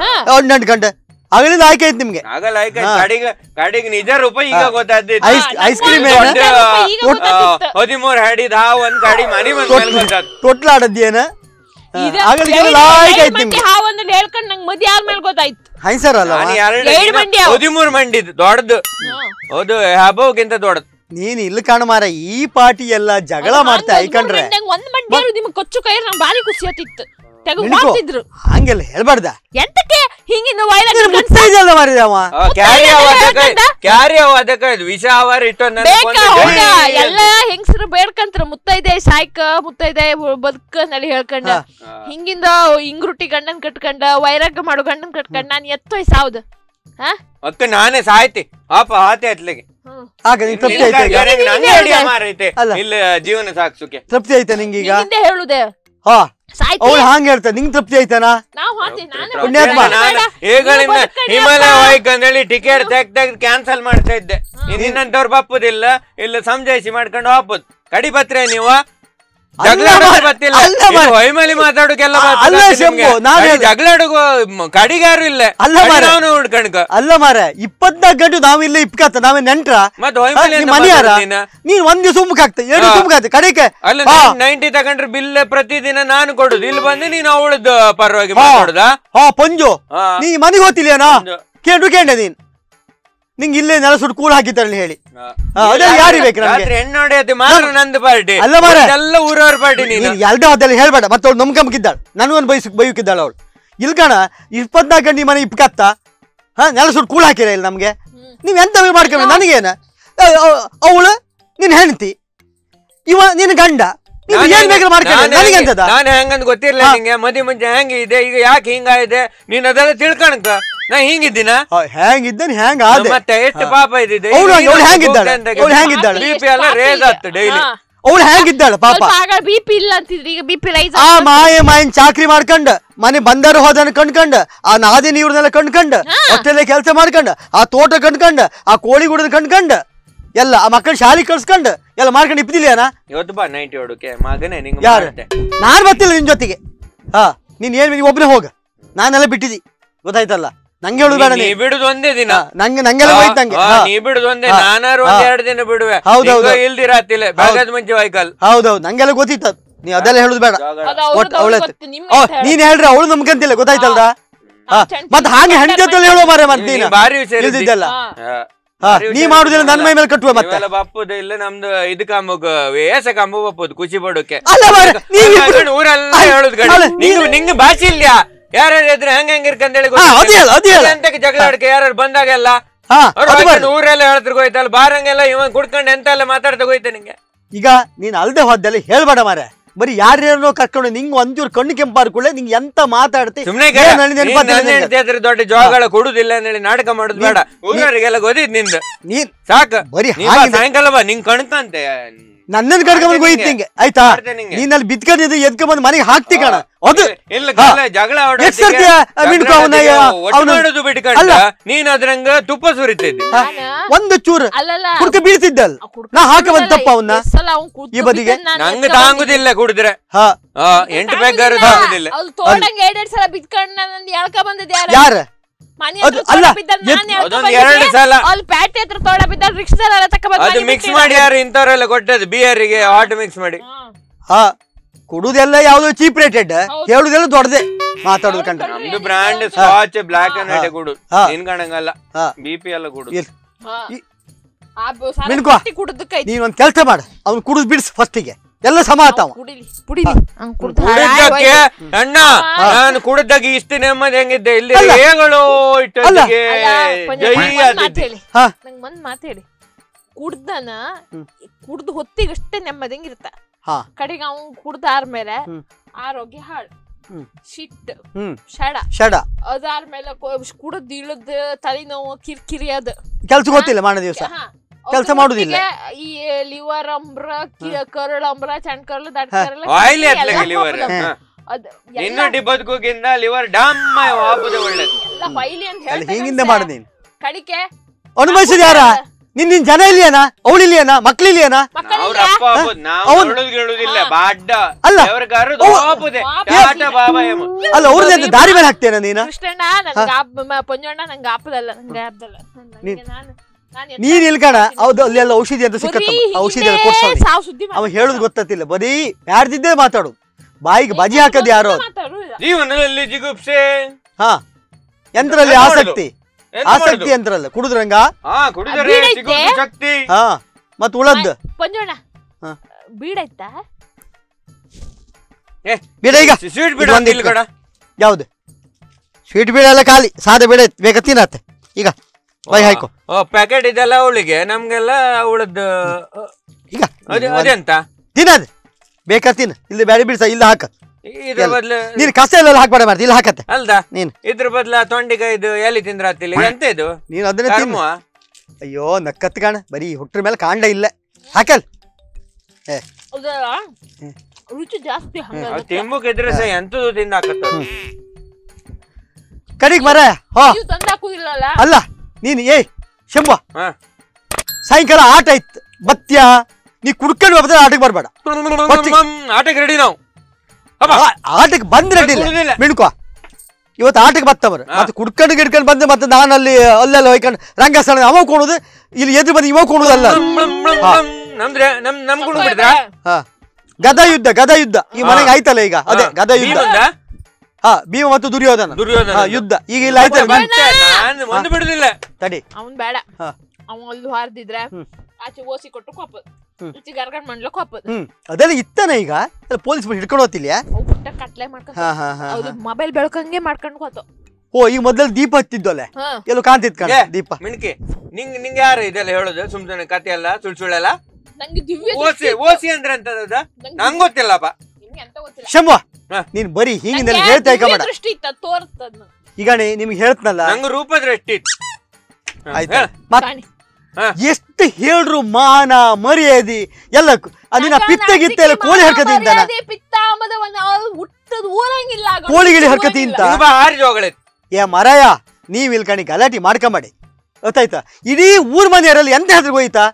ಹಾ ಒಂದ್ ಗಂಟೆ. ಆಗಲಿಂದ ಆಯ್ಕೆ ಆಯ್ತು ನಿಮ್ಗೆ. ಆಗಲ್ಲ ಆಯ್ಕ ಗಾಡಿಗೆ ಕಡಿಗೆ ನಿಜ ರೂಪ ಈಗ ಗೊತ್ತಾದ್ದಿತ್ತು ಐಸ್ ಐಸ್ ಕ್ರೀಮ್. ಹದಿಮೂರ್ ಹಡಿದ ಹಾ ಒಂದ್ ಗಾಡಿ ಮನಿ ಬಂದ ಗೊತ್ತಾದ್ ಹಾವನ್ನ ಹೇಳ್ಕೊಂಡ್ ನಂಗ್ ಮದ್ವೆ ಆದ್ಮೇಲೆ ಗೊತ್ತಾಯ್ತು. ಹೈಸರ್ ಅಲ್ಲ ನಾನು ಎರಡು ಏಳ್ ಮಂದಿ ಅವ. ಹದಿಮೂರ್ ಮಂಡಿದ್ ದೊಡ್ಡದು. ಹೌದು ಹಬ್ಬಕ್ಕಿಂತ ದೊಡ್ಡದು. ನೀನ್ ಇಲ್ಲಿ ಕಾಣ ಮಾರ ಈ ಪಾರ್ಟಿ ಎಲ್ಲ ಜಗಳ ಮಾಡ್ತಾ ಐಕಂಡ್ರೆ ಒಂದ್ ಮಂಡಿ ನಿಮ್ಗೆ ಕೊಚ್ಚು ಕೈ ನಂಗೆ ಬಾರಿ ಖುಷಿ ಆತಿತ್ತು ತೆಗೆದು ಹಂಗೆಲ್ಲ ಹೇಳ್ಬಾರ್ದ? ಎಂತಕ್ಕೆ? ಹಿಂಗಿನ ಮುತ್ತೈದೆಲ್ಲ ಮಾರಿದ ಅವ? ಕ್ಯಾರಿ? ಕ್ಯಾರಿ ಅವ ಅದಕ್ಕ ಇದು ವಿಷ ಅವರ್ ಎಲ್ಲ ಹೆಂಗಸರು ಬೇಡ್ಕಂತ್ರ. ಮುತ್ತೈದೆ ಸಾಯ್ಕ? ಮುತ್ತೈದೆ ಬದುಕ ನಡಿ ಹೇಳ್ಕಂಡ. ಹಿಂಗಿಂದ ಇಂಗ್ರುಟಿ ಗಂಡನ್ ಕಟ್ಕಂಡ ವೈರಾಗ್ಯ ಮಾಡೋ ಗಂಡನ್ ಕಟ್ಕಂಡ ನಾನ್ ಎತ್ತೋಯ್ ಸಾವ್ದು. ಹಾ? ಅಕ್ಕ ನಾನೇ ಸಾಯ್ತಿ. ಪಾಪ ಹಾತೆ ಅತ್ಲಿಗೆ. ತೃಪ್ತಿ ಆಯ್ತಾ ನಿಂಗೀಗ? ಹೇಳುದೇ ಹೇಳುದೆ? ಹಾ. ಅವಳು ಹಾಂಗ್ ಹೇಳ್ತಾ ನಿಂಗ್ ತೃಪ್ತಿ ಆಯ್ತಾನಾ? ಪುಣ್ಯಾತ್ಮ. ಈಗಳಿಂದ ಹಿಮಾಲಯ. ಹೋಯ್ಕ್ ಅಂತೇಳಿ ಟಿಕೆಟ್ ತೆಗ್ ತೆಗ್ದು ಕ್ಯಾನ್ಸಲ್ ಮಾಡ್ತಾ ಇದ್ದೆ. ಇನ್ನಂತವ್ರು ಬಪ್ಪುದಿಲ್ಲ ಇಲ್ಲ ಸಂಜಯಿಸಿ ಮಾಡ್ಕೊಂಡು ಹೋಗ್ಬೋದು. ಕಡಿಪತ್ರೆ ನೀವು ಹೊಯ್ಮಲಿ ಮಾತಾಡೋಕೆಲ್ಲ ಅಲ್ಲ ಶಂಭು. ನಾನು ಕಡಿ ಜಗಳ ಆಡುಗೋ ಕಡಿಗಾರು ಇಲ್ಲ. ಅಲ್ಲ ಮಾರ ನಾವು ಹುಡ್ಕಣ್ಕ. ಅಲ್ಲ ಮಾರ ಇಪ್ಪತ್ನಾಲ್ಕು ಗಂಟೆ ನಾವು ಇಲ್ಲಿ ಇಪ್ಕತ್ತ ನಾವೇ ನೆಂಟ್ರ. ಮತ್ ಹಾ, ಹೊಯ್ಮಲಿ ನಿಮ್ ಅಂತ ಮನೆ ಯಾರ ಮಾತಾಡ್ತೀನ? ನೀನ್ ಒಂದ್ ದಿವಸ ಉಮ್ಮಕ್ಕಾಗ್ತ ಎರಡು ಹಾ. ಉಮ್ಮಕ್ಕಾಗ್ತ ಕಡೆಗೆ ಅಲ್ಲ. ನೈಂಟಿ ತಗೊಂಡ್ರೆ ಬಿಲ್ ಪ್ರತಿದಿನ ನಾನು ಕೊಡುದು. ಇಲ್ಲಿ ಬಂದು ನೀನು ಅವಳದ್ದು ಪರವಾಗಿ. ಮಾತಾಡುದಾ? ಹಾ ಪಂಜು. ನೀ ಮನೆಗೆ ಹೋಗ್ತಿಲ್ಲೇನಾ? ಕೇಳು ಕೇಂಡೆ ನೀನ್. ನಿಂಗೆ ಇಲ್ಲೇ ನೆಲ ಸುಟ್ಟು ಕೂಡ ಹಾಕಿದ್ದಾರೆ ಹೇಳಿ. ಹಾ. ಅದ್ರಲ್ಲಿ ಯಾರಿಗೆ ಬೇಕು ನಮ್ಗೆ? ರಾತ್ರಿ ಹೆಣ್ಣು ಮಾತ್ರ ನಂದು ಪಾರ್ಟಿ ಅಲ್ಲ ಮಾರ್ರೆ. ಎಲ್ಲ ಊರವ್ರ ಪಾರ್ಟಿ ನೀನು ನೀನ್. ಎಲ್ದ ಹೊತ್ತಲ್ಲಿ ಹೇಳ್ಬೇಡ. ಮತ್ತೆ ಅವಳು ನಂಬ್ಕಂಬಿದ್ದಾಳೆ ನನಗೊಂದು ಬೈಸಕ್ ಬೈಕಿದ್ದಾಳ ಅವಳು. ಇಲ್ಲಿ ಕಣ ಇಪ್ಪತ್ನಾಲ್ಕು ಗಂಟೆ ಮನೆ ಇಪ್ಪಕತ್ತ ಹಾ ನೆಲ ಸುಟ್ಟು ಕೂಡ ಹಾಕಿರ ಇಲ್ಲಿ ನಮ್ಗೆ. ನೀವ್ ಎಂತ ಮಾಡ್ಕೊಂಡ ನನಗೇನ? ಅವಳು ನಿನ್ ಹೆಂಡತಿ. ಇವ ನಿನ್ ಗಂಡ. ನೀವ್ ಏನ್ ಬೇಕಾದ್ರೆ ಮಾಡ್ಕೊಂಡ ನನಗೆ ನಾನು ಹೆಂಗಂತ ಗೊತ್ತಿರ್ಲಿಲ್ಲ. ನಿಂಗೆ. ಮದಿ ಮುಂಚೆ ಹೆಂಗ ಇದೆ? ಈಗ ಯಾಕೆ ಹಿಂಗಾಗಿದೆ ನೀನ್ ಅದೆಲ್ಲ ತಿಳ್ಕಣಕ ನಾ ಹಿಂಗಿದ್ದೀನ? ಹೆಂಗಿದ್ದಾನೆ ಹೆಂಗ ಆದೆ ಮತ್ತೆ ಎಷ್ಟು ಪಾಪ ಇದ್ದಿದೆ ಅವ್ಳು ಅವ್ಳು ಹೆಂಗಿದ್ದಾಳೆ? ಅವ್ಳು ಹೆಂಗಿದ್ದಾಳೆ? ಬಿಪಿ ಎಲ್ಲ ರೇಸ್ ಆಗ್ತದೆ ಡೈಲಿ ಅವಳು ಹೆಂಗಿದ್ದಾಳೆ ಪಾಪ. ಸ್ವಲ್ಪ ಆಗ ಬಿ ಇಲ್ಲ ಅಂತಿದ್ರಿ ಈಗ ಬಿಪಿ ರೈಸ್ ಆ ಮಾಯ ಮಾಯನ್ ಚಾಕ್ರಿ ಮಾಡ್ಕೊಂಡ ಮನೆ ಬಂದರು ಹೋದನ ಕಂಡ್ಕಂಡ ಆ ನಾದಿ ನೀರ್ನೆಲ್ಲ ಕಂಡ್ಕಂಡ ಹೊಟ್ಟೆಲ್ಲ ಕೆಲಸ ಮಾಡ್ಕಂಡ ಆ ತೋಟ ಕಂಡ್ಕಂಡ ಆ ಕೋಳಿ ಗುಡದ ಕಂಡ್ಕಂಡ ಎಲ್ಲ ಆ ಮಕ್ಕಳ ಶಾಲೆ ಕಳ್ಸ್ಕಂಡ ಎಲ್ಲ ಮಾಡ್ಕೊಂಡು ಇಪ್ಪಿದಿಲ್ಲ ಇವತ್ತು ಬಾ ನೈಂಟಿ ಹೊಡಕ್ಕೆ ಮಗನೇ ನಿಂಗೆ ಯಾರು? ನಾನು ಬರ್ತಿಲ್ಲ ನಿನ್ ಜೊತೆಗೆ. ಹಾ ನೀನ್ ಏನ್ ಒಬ್ಬನೇ ಒಬ್ನೇ ಹೋಗ. ನಾನೆಲ್ಲ ಬಿಟ್ಟಿದಿ. ಗೊತ್ತಾಯ್ತಲ್ಲ? ನಂಗೆ ಹೇಳುದು ಬೇಡ ನೀ ನೀ ಬಿಡುದು ಒಂದೇ ದಿನ. ನಂಗೆ ನಂಗೆಲ್ಲ ಹೋಯ್ತು ನಂಗೆ ಹಾ. ನೀ ಬಿಡುದು ಒಂದೇ. ನಾನಾರು ಒಂದ್ ಎರಡು ದಿನ ಬಿಡುವೆ. ಹೌದು, ಹೌದು. ಇಲ್ದಿರಾತಿಲ್ಲ ಬೆಳಗದ ಮುಂಚೆ ವೈಕಲ್ ಹೌದೌದು. ನಂಗೆಲ್ಲ ಗೊತ್ತಿತ್ತು. ನೀ ಅದೆಲ್ಲ ಹೇಳುದು ಬೇಡ. ಅದು ಅವ್ರದ್ದು ಒಟ್ಟು ಅವಳೆ ಅವ್ರಿಗೆ ಗೊತ್ತು, ನಿಮ್ಗೆ ಓ, ಅಂತ ಹೇಳು. ನೀನ್ ಹೇಳ್ರಿ ಅವಳು ನಮ್ಗಂತಿಲ್ಲ ಗೊತ್ತಾಯ್ತಲ್ದ? ಹಾ. ಚಂಚಲ ಮತ್ ಹಾಗೆ ಹೆಂಡತಿ ಜೊತೆ ಹೇಳುವ ಮಾರೆ ನೀ ಮಾಡ್ತೀನಿ ಭಾರಿ. ಇಲ್ದಿದ್ದಲ್ಲ. ಹಾ. ನೀ ಮಾಡುದಿಲ್ಲ ನನ್ನ ಮೈ ಮೇಲೆ ಕಟ್ಟುವ ಮತ್ತೆ. ನೀವೆಲ್ಲ ಬಪ್ಪುದು ಇಲ್ಲ ನಮ್ದು ಇದು ಕಂಬಗ ವೇಸ ಕಂಬ ಬಪ್ಪುದು ಖುಷಿ ಪಡೋಕೆ. ಅಲ್ಲ ಮಾರ್ರೆ, ನೀವ್ ಇಬ್ರು- ಊರೆಲ್ಲ ಹೇಳುದು ಗಡಿ. ಅಲ್ಲ, ನಿಂಗೆ ನೀನು- ನಿಂಗೆ ಭಾಷೆ ಇಲ್ಯಾ? ಯಾರ್ಯಾರು ಇದ್ರೆ ಹೆಂಗ ಹೆಂಗ್ ಇರ್ಕಂತ ಹೇಳಿ ಅದೇ ಹೇಳು, ಅದೇ ಹೇಳು. ಎಂತಕ್ಕೆ ಜಗಳ ಆಡಕ್ಕೆ ಯಾರು ಬಂದಾಗೆಲ್ಲ. ಹಾ ಅದು. ಊರೆಲ್ಲ ಹೇಳ್ತಿರ್ ಹೋಯ್ತಲ್ಲ ಬಾರಂಗೆಲ್ಲ ಇವನ್ ಕುಡ್ಕೊಂಡು ಎಂತ ಎಲ್ಲ ಮಾತಾಡ್ತಾ ಹೋಯ್ತೆ ನಿಂಗೆ. ಈಗ ನೀನ್ ಅಲ್ದೆ ಹೋದಲ್ಲಿ ಹೇಳ್ಬೇಡ ಮಾರೆ ಬರೀ ಯಾರ್ಯಾರನೋ ಕರ್ಕೊಂಡು ನಿಂಗ್ ಒಂಚೂರು ಕಣ್ಣು ಕೆಂಪಾರು ಕೂಡಲೇ ನಿಂಗೆ ಎಂತ ಮಾತಾಡ್ತಿ? ಸುಮ್ನೆ ಏನ್ ಹೇಳಿ ನೆನಪಾಗ್ತಿಲ್ಲ ನಿಂಗೆ? ದೊಡ್ಡ ಜೋಗಳ ಕೊಡುದಿಲ್ಲ ಅಂತೇಳಿ ನಾಟಕ ಮಾಡುದು ಬೇಡ. ಊರವರಿಗೆಲ್ಲ ಗೊತ್ತಿದ್ನಿಂದ. ನೀನ್ ಸಾಕ. ಬರೀ ನೀ ಬಾ ಹಾಗೆ ಸಾಯಂಕಾಲ ಬಾ ನಿಂಗ್ ಕಣ್ಕಂತೆ. ನನ್ನನ್ನು ಕರ್ಕೊಂಡ್ ಬಂದು ಹೋಯ್ತು ನಿಂಗೆ. ಆಯ್ತಾ. ನೀನ್ ಅಲ್ಲಿ ಬಿತ್ಕೊಂಡಿದ್ದು ಎದ್ಕೊಂಡ್ ಮನೆಗೆ ಹಾಕ್ತಿ ಕಣ. ಅದು. ನೀನ್ ಅದ್ರಂಗ ತುಪ್ಪ ಸುರಿತಿದ್ದಿ. ಒಂದು ಚೂರು ಅಲ್ಲಲ್ಲ ಕುಡ್ಕ ಕುಡ್ಕ ನಾ ಹಾಕ ಬಂದ್ ತಪ್ಪ ಅವನ್ನ. ಸಲ ಅವ್ನ್ ಕುಡ್ದು ಈ ಬದಿಗೆ? ನಂಗೆ ತಾಂಗುದಿಲ್ಲ ಕುಡಿದ್ರೆ. ಹಾ. ಹಾ ಎಂಟು ಯಾರ? ಪ್ಯಾಟೆ ಹತ್ರ ತೋಡ ಬಿದ್ದ ರಿಕ್ಷಾದಲ್ಲ ತಕ್ಕ ಅದು ಮಿಕ್ಸ್ ಮಾಡಿ ಯಾರು ಇಂಥವ್ರೆಲ್ಲ ಕೊಟ್ಟದ್ದು ಬಿಯರಿಗೆ ಹಾಟ್ ಮಿಕ್ಸ್ ಮಾಡಿ. ಹಾ. ಕುಡುದೆಲ್ಲ ಯಾವ್ದು ಚೀಪ್ ರೇಟೆಡ್. ಹೇಳುದೆಲ್ಲ ದೊಡ್ಡದೆ. ಮಾತಾಡೋದು ಕಂಡ ನಮ್ದು brand Swatch black and white ಕುಡು ಹಾ. ನಿನ್ ಕಣಂಗಲ್ಲ ಹಾ. ಬಿ ಪಿ ಎಲ್ಲ ಕುಡು. ನೀನ್ ಒಂದ್ ಕೆಲ್ಸ ಮಾಡ. ಅವ್ನು ಕುಡುದ್ ಬಿಡ್ಸ್ ಫಸ್ಟಿಗೆ ಎಲ್ಲ ಸಮಾತವ ಕುಡ್ದು ಕುಡಿದ್ದಕ್ಕೆ. ಅಣ್ಣ. ನಾನು ಕುಡಿದಾಗ ಇಷ್ಟು ನೆಮ್ಮದಿ ಹೆಂಗಿದ್ದೆ? ಇಲ್ಲಿ. ಹೇಗಳು ಜೈ ನಂಗ್ ಒಂದ್ ಮಾತ್ ಹೇಳಿ. ಹಾ. ನಂಗ್ ಒಂದ್ ಮಾತ್ ಹೇಳಿ. ಕುಡ್ದನ ಹ್ಮ್. ಹೊತ್ತಿಗೆ ಅಷ್ಟೇ ನೆಮ್ಮದಿಂಗಿರ್ತ ಹಾ. ಕಡೆಗೆ ಅವ್ನ್ ಕುಡ್ದಾದ್ಮೇಲೆ ಹ್ಮ್. ಆರೋಗ್ಯ ಹಾಳು. ಹ್ಮ್. ಶಿಟ್. ಹ್ಮ್. ಶಡ. ಶಡ. ಅದಾದ್ಮೇಲೆ ಕುಡದ್ ಇಳದ್ ತಲೆನೋವು ಕಿರಿಕಿರಿ ಅದ. ಕೆಲ್ಸ ಗೊತ್ತಿಲ್ಲ ಮಾಡ ದಿವಸ? ಹಾ. ಕೆಲ್ಸ ಮಾಡುದಿಲ್ಲ. ಈ ಲಿವರ್ ಅಂಬ್ರ ಕಿ- ಕರಳು ಅಂಬ್ರ ಚಂಡ್ ಕರಳು ದಟ್ ಹಾ. ಕರಳು ಆಯ್ಲಿ ಲಿವರ್? problem. ಅದ್ ಇನ್ನು ಡಿಬ್ಬದ್ಕೋಗಿಂತ ಲಿವರ್ ಡಮ್ಮ ಹಾಪುದ ಒಳ್ಳೇದು. ಎಲ್ಲ ಹೊಯ್ಲಿ ಅಂತ ಹೇಳಿ ಹಿಂಗಿಂದ ಕಣ್ಸೆ. ಕಡಿಕೆ. ಅನುಭವಿಸಿದ ಯಾರ? ನಿನ್ ನಿನ್ ಜನ ಇಲ್ಲಿಯನ? ಅವಳು ಇಲ್ಲಿಯನ? ಅವ್ರ ಅಪ್ಪ ಅಪ್ಪ ನಾವು ಅವ್ನ್- ಹೇಳುದು ಕೇಳುದಿಲ್ಲ ಬಾಡ್ಡ. ಅಲ್ಲ. ಅವ್ರ ಅಲ್ಲ ಅವ್ರದ್ದು ದಾರಿ ಮೇಲೆ ಹಾಕ್ತೇನೆ ನೀನು? ಕೃಷ್ಣಣ್ಣ ನಂಗೆ ಪೊಂಜಣ್ಣ ನಂಗೆ ಆಪದಲ್ಲ ನಂಗೆ ಆಪ್ದಲ್ಲ. ನೀನ್- ಇಲ್ ಕಣ ಎತ್ತ ಇಲ್ಕಣ ಹೌದು ಅಲ್ಲಿ ಎಲ್ಲ ಔಷಧಿ ಅಂತ ಸಿಕ್ಕತ್ತ ಔಷಧಿ ಅವ ಹೇಳುದು ಗೊತ್ತಿಲ್ಲ ಬರೀ ಯಾರ್ದಿದ್ದೇ ಮಾತಾಡು. ಬಾಯಿಗೆ ಬಜಿ ಹಾಕದ್ ಯಾರೋ. ಜೀವನದಲ್ಲಿ ಜಿಗುಪ್ಸೆ. ಹಾ. ಯಂತ್ರಲ್ಲಿ ಆಸಕ್ತಿ. ಆಸಕ್ತಿ? ಯಂತ್ರಲ್ಲ ಕುಡುದ್ರಂಗ? ಹಾ ಶಕ್ತಿ. ಮತ್ ಉಳದ್? ಪೊಂಜಣ್ಣ ಹಾ. ಬೀಡಾಯ್ತಾ ಏ ಬಿಡ ಈಗ. ಸ್ವೀಟ್ ಬಿಡು ಯಾವ್ದು? ಸ್ವೀಟ್ ಬೀಡ ಎಲ್ಲ ಖಾಲಿ. ಸಾದ ಬೀಡ ಬೇಗ ತಿನ್ನತ್ತೆ. ಈಗ. ಹಾಯ್ಕೊ. ಪ್ಯಾಕೆಟ್ ಇದೆಲ್ಲ ಅವಳಿಗೆ ನಮ್ಗೆಲ್ಲ ಅವಳದ್ದು ಈಗ. ಅದೇ ಅದೆಂತ ತಿನ್ನದು ಬೇಕಾ ತಿನ್ನ ಇಲ್ಲಿ ಬ್ಯಾಡಿ ಬಿಡ್ಸ ಇಲ್ಲ ಹಾಕ. ಇದ್ರ ಬದ್ಲು ನೀನ್ ಕಸ ಎಲ್ಲ ಹಾಕ್ಬೇಡ ಮಾಡ್ತಿ ಇಲ್ಲ ಹಾಕತ್ತೆ. ಅಲ್ದ? ನೀನ್. ಇದ್ರ ಬದ್ಲ ಇದು ಎಲ್ಲಿ ತಿಂದ್ರಾತಿಲ್ಲ ಎಂತ ಇದು? ನೀನ್ ಅದನ್ನ ತಿನ್ನು. ಅಯ್ಯೋ ನಕ್ಕತ್ ಕಾಣ. ಬರೀ ಹುಟ್ಟ್ರ ಮೇಲೆ ಕಾಂಡ ಇಲ್ಲ. ಹಾಕಲ್. ಏ. ರುಚಿ ಜಾಸ್ತಿ ತಿಂಬುಕ್ ಇದ್ರೆ ಸಹ ಎಂತದು ತಿಂದಾಕತ್ತ ಕಡಿಗ್ ಮರ ಹೋ. ಅಲ್ಲ. ನೀನು ಏಯ್ ಶಂಭ. ಹಾ. ಸಾಯಂಕಾಲ ಆಟ ಇತ್ತು ಬತ್ತ್ಯಾ ನೀ ಕುಡ್ಕೊಂಡು ಹೋದ್ರೆ ಆಟಕ್ಕೆ ಬರಬೇಡ. ಆಟಕ್ಕೆ ರೆಡಿ ನಾವು. ಆಟಕ್ಕೆ ಬಂದ್ರೆ ರೆಡಿ. ಮಿಣ್ಕೋ ಇವತ್ತು ಆಟಕ್ಕೆ ಬತ್ತವರು. ಮತ್ತೆ ಕುಡ್ಕೊಂಡು ಗಿಡ್ಕೊಂಡು ಬಂದು ಮತ್ತೆ ನಾನು ಅಲ್ಲಿ ಅಲ್ಲೆಲ್ಲ ಹೋಯ್ಕೊಂಡು ರಂಗಸ್ಥಳ ಅವ ಕೊಡೋದು ಇಲ್ಲಿ ಎದುರು ಬಂದು ಇವ ಕೊಡೋದಲ್ಲ. ನಮ್ದ್ರೆ ನಮ್ ನಮ್ ಗದ ಯುದ್ಧ ಗದ ಯುದ್ಧ ಈ ಮನೆಗೆ ಆಯ್ತಲ್ಲ ಈಗ? ಅದೇ ಗದ ಯುದ್ಧ ಹಾ ಭೀಮ ಮತ್ತು ದುರ್ಯೋಧನ. ದುರ್ಯೋಧನ. ಹಾ ಯುದ್ಧ. ಈಗ ಇಲ್ಲ ಆಯ್ತು? ನಾನು ಒಂದು ಬಿಡುದಿಲ್ಲ. ತಡಿ. ಅವನ್ ಬೇಡ. ಹಾ. ಅವ ಅಲ್ಲಿ ಹಾರ್ದಿದ್ರೆ ಹ್ಮ್. ಆಚೆ ಓಸಿ ಕೊಟ್ಟು ಕೊಪ್ಪದ್. ಹ್ಮ್. ಈಚೆ ಗರ್ಗಡ್ ಮಾಡ್ಲಕ್ ಕೊಪ್ಪದ್ ಹ್ಮ್. ಅದೆಲ್ಲ ಇತ್ತಾನೆ ಈಗ? ಪೊಲೀಸ್ ಹಿಡ್ಕೊಂಡು ಹೋಗ್ತಿಲ್ಲ ಅವು ಬಿಟ್ಟ ಕಟ್ಲೆ ಮಾಡ್ಕೊಂಡ್ ಹಾ ಹಾ ಹಾ ಹೌದು ಮೊಬೈಲ್ ಬೆಳಕಂಗೆ ಮಾಡ್ಕೊಂಡು ಹೋತು. ಓ ಈಗ ಮೊದಲು ದೀಪ ಹತ್ತಿದ್ದೋಲೆ ಹಾ. ಎಲ್ಲೋ ಕಾಣ್ತಿತ್ ಕಾಣ ಏ, ದೀಪ. ಮಿಣ್ಕಿ ನಿಂಗ್ ನಿಂಗ್ ಯಾರು ಇದೆಲ್ಲ ಹೇಳೋದು? ಸುಮ್ ಸುಮ್ನೆ ಕತೆ ಎಲ್ಲ ಸುಳ್ ಸುಳ್ಳೆಲ್ಲ ನಂಗೆ ದಿವ್ಯ ಓಸಿ ದೃಷ್ಟಿ. ಇತ್ತು. ಓಸಿ ಅಂದ್ರೆ ಎಂತದ ನಂಗೆ ನಂಗ್ ಗೊತ್ತಿಲ್ಲಪ್ಪ. ನಿಮ್ಗೆ ಎಂತ ಗೊತ್ತಿಲ್ಲ. ಶಂಭ. ನೀನ್ ಬರೀ ಹಿಂಗಿನಲ್ಲಿ ಹೇಳ್ತಾ ದಿವ್ಯ ಮಾಡ ದೃಷ್ಟಿ ಇತ್ತ ತೋರ್ತದ್ನ ಈಗ ನಿಮ್ಗೆ ಹೇಳ್ತನಲ್ಲ? ನಂಗೆ ರೂಪ ದೃಷ್ಟಿ ಆಯ್ತಾ. ಮತ್ ಎಷ್ಟು ಹೇಳ್ರು ಮಾನ ಮರ್ಯಾದಿ ಎಲ್ಲ ಅದನ್ನ ಪಿತ್ತ ಗಿತ್ತೆ ಎಲ್ಲ ಕೋಳಿ ಹರ್ಕತಿ ಅಂತ ಕೋಳಿ ಗಿಳಿ. ಹರ್ಕತಿ ಅಂತ ಏ ಮರಯ ನೀವ್ ಇಲ್ಲಿ ಕಣಿ ಗಲಾಟಿ ಮಾಡ್ಕೊಂಬಾಡಿ. ಗೊತ್ತಾಯ್ತಾ? ಇಡೀ ಊರ್ ಮನೆಯವರಲ್ಲಿ ಎಂತ ಹೆಸರು ಹೋಯ್ತಾ?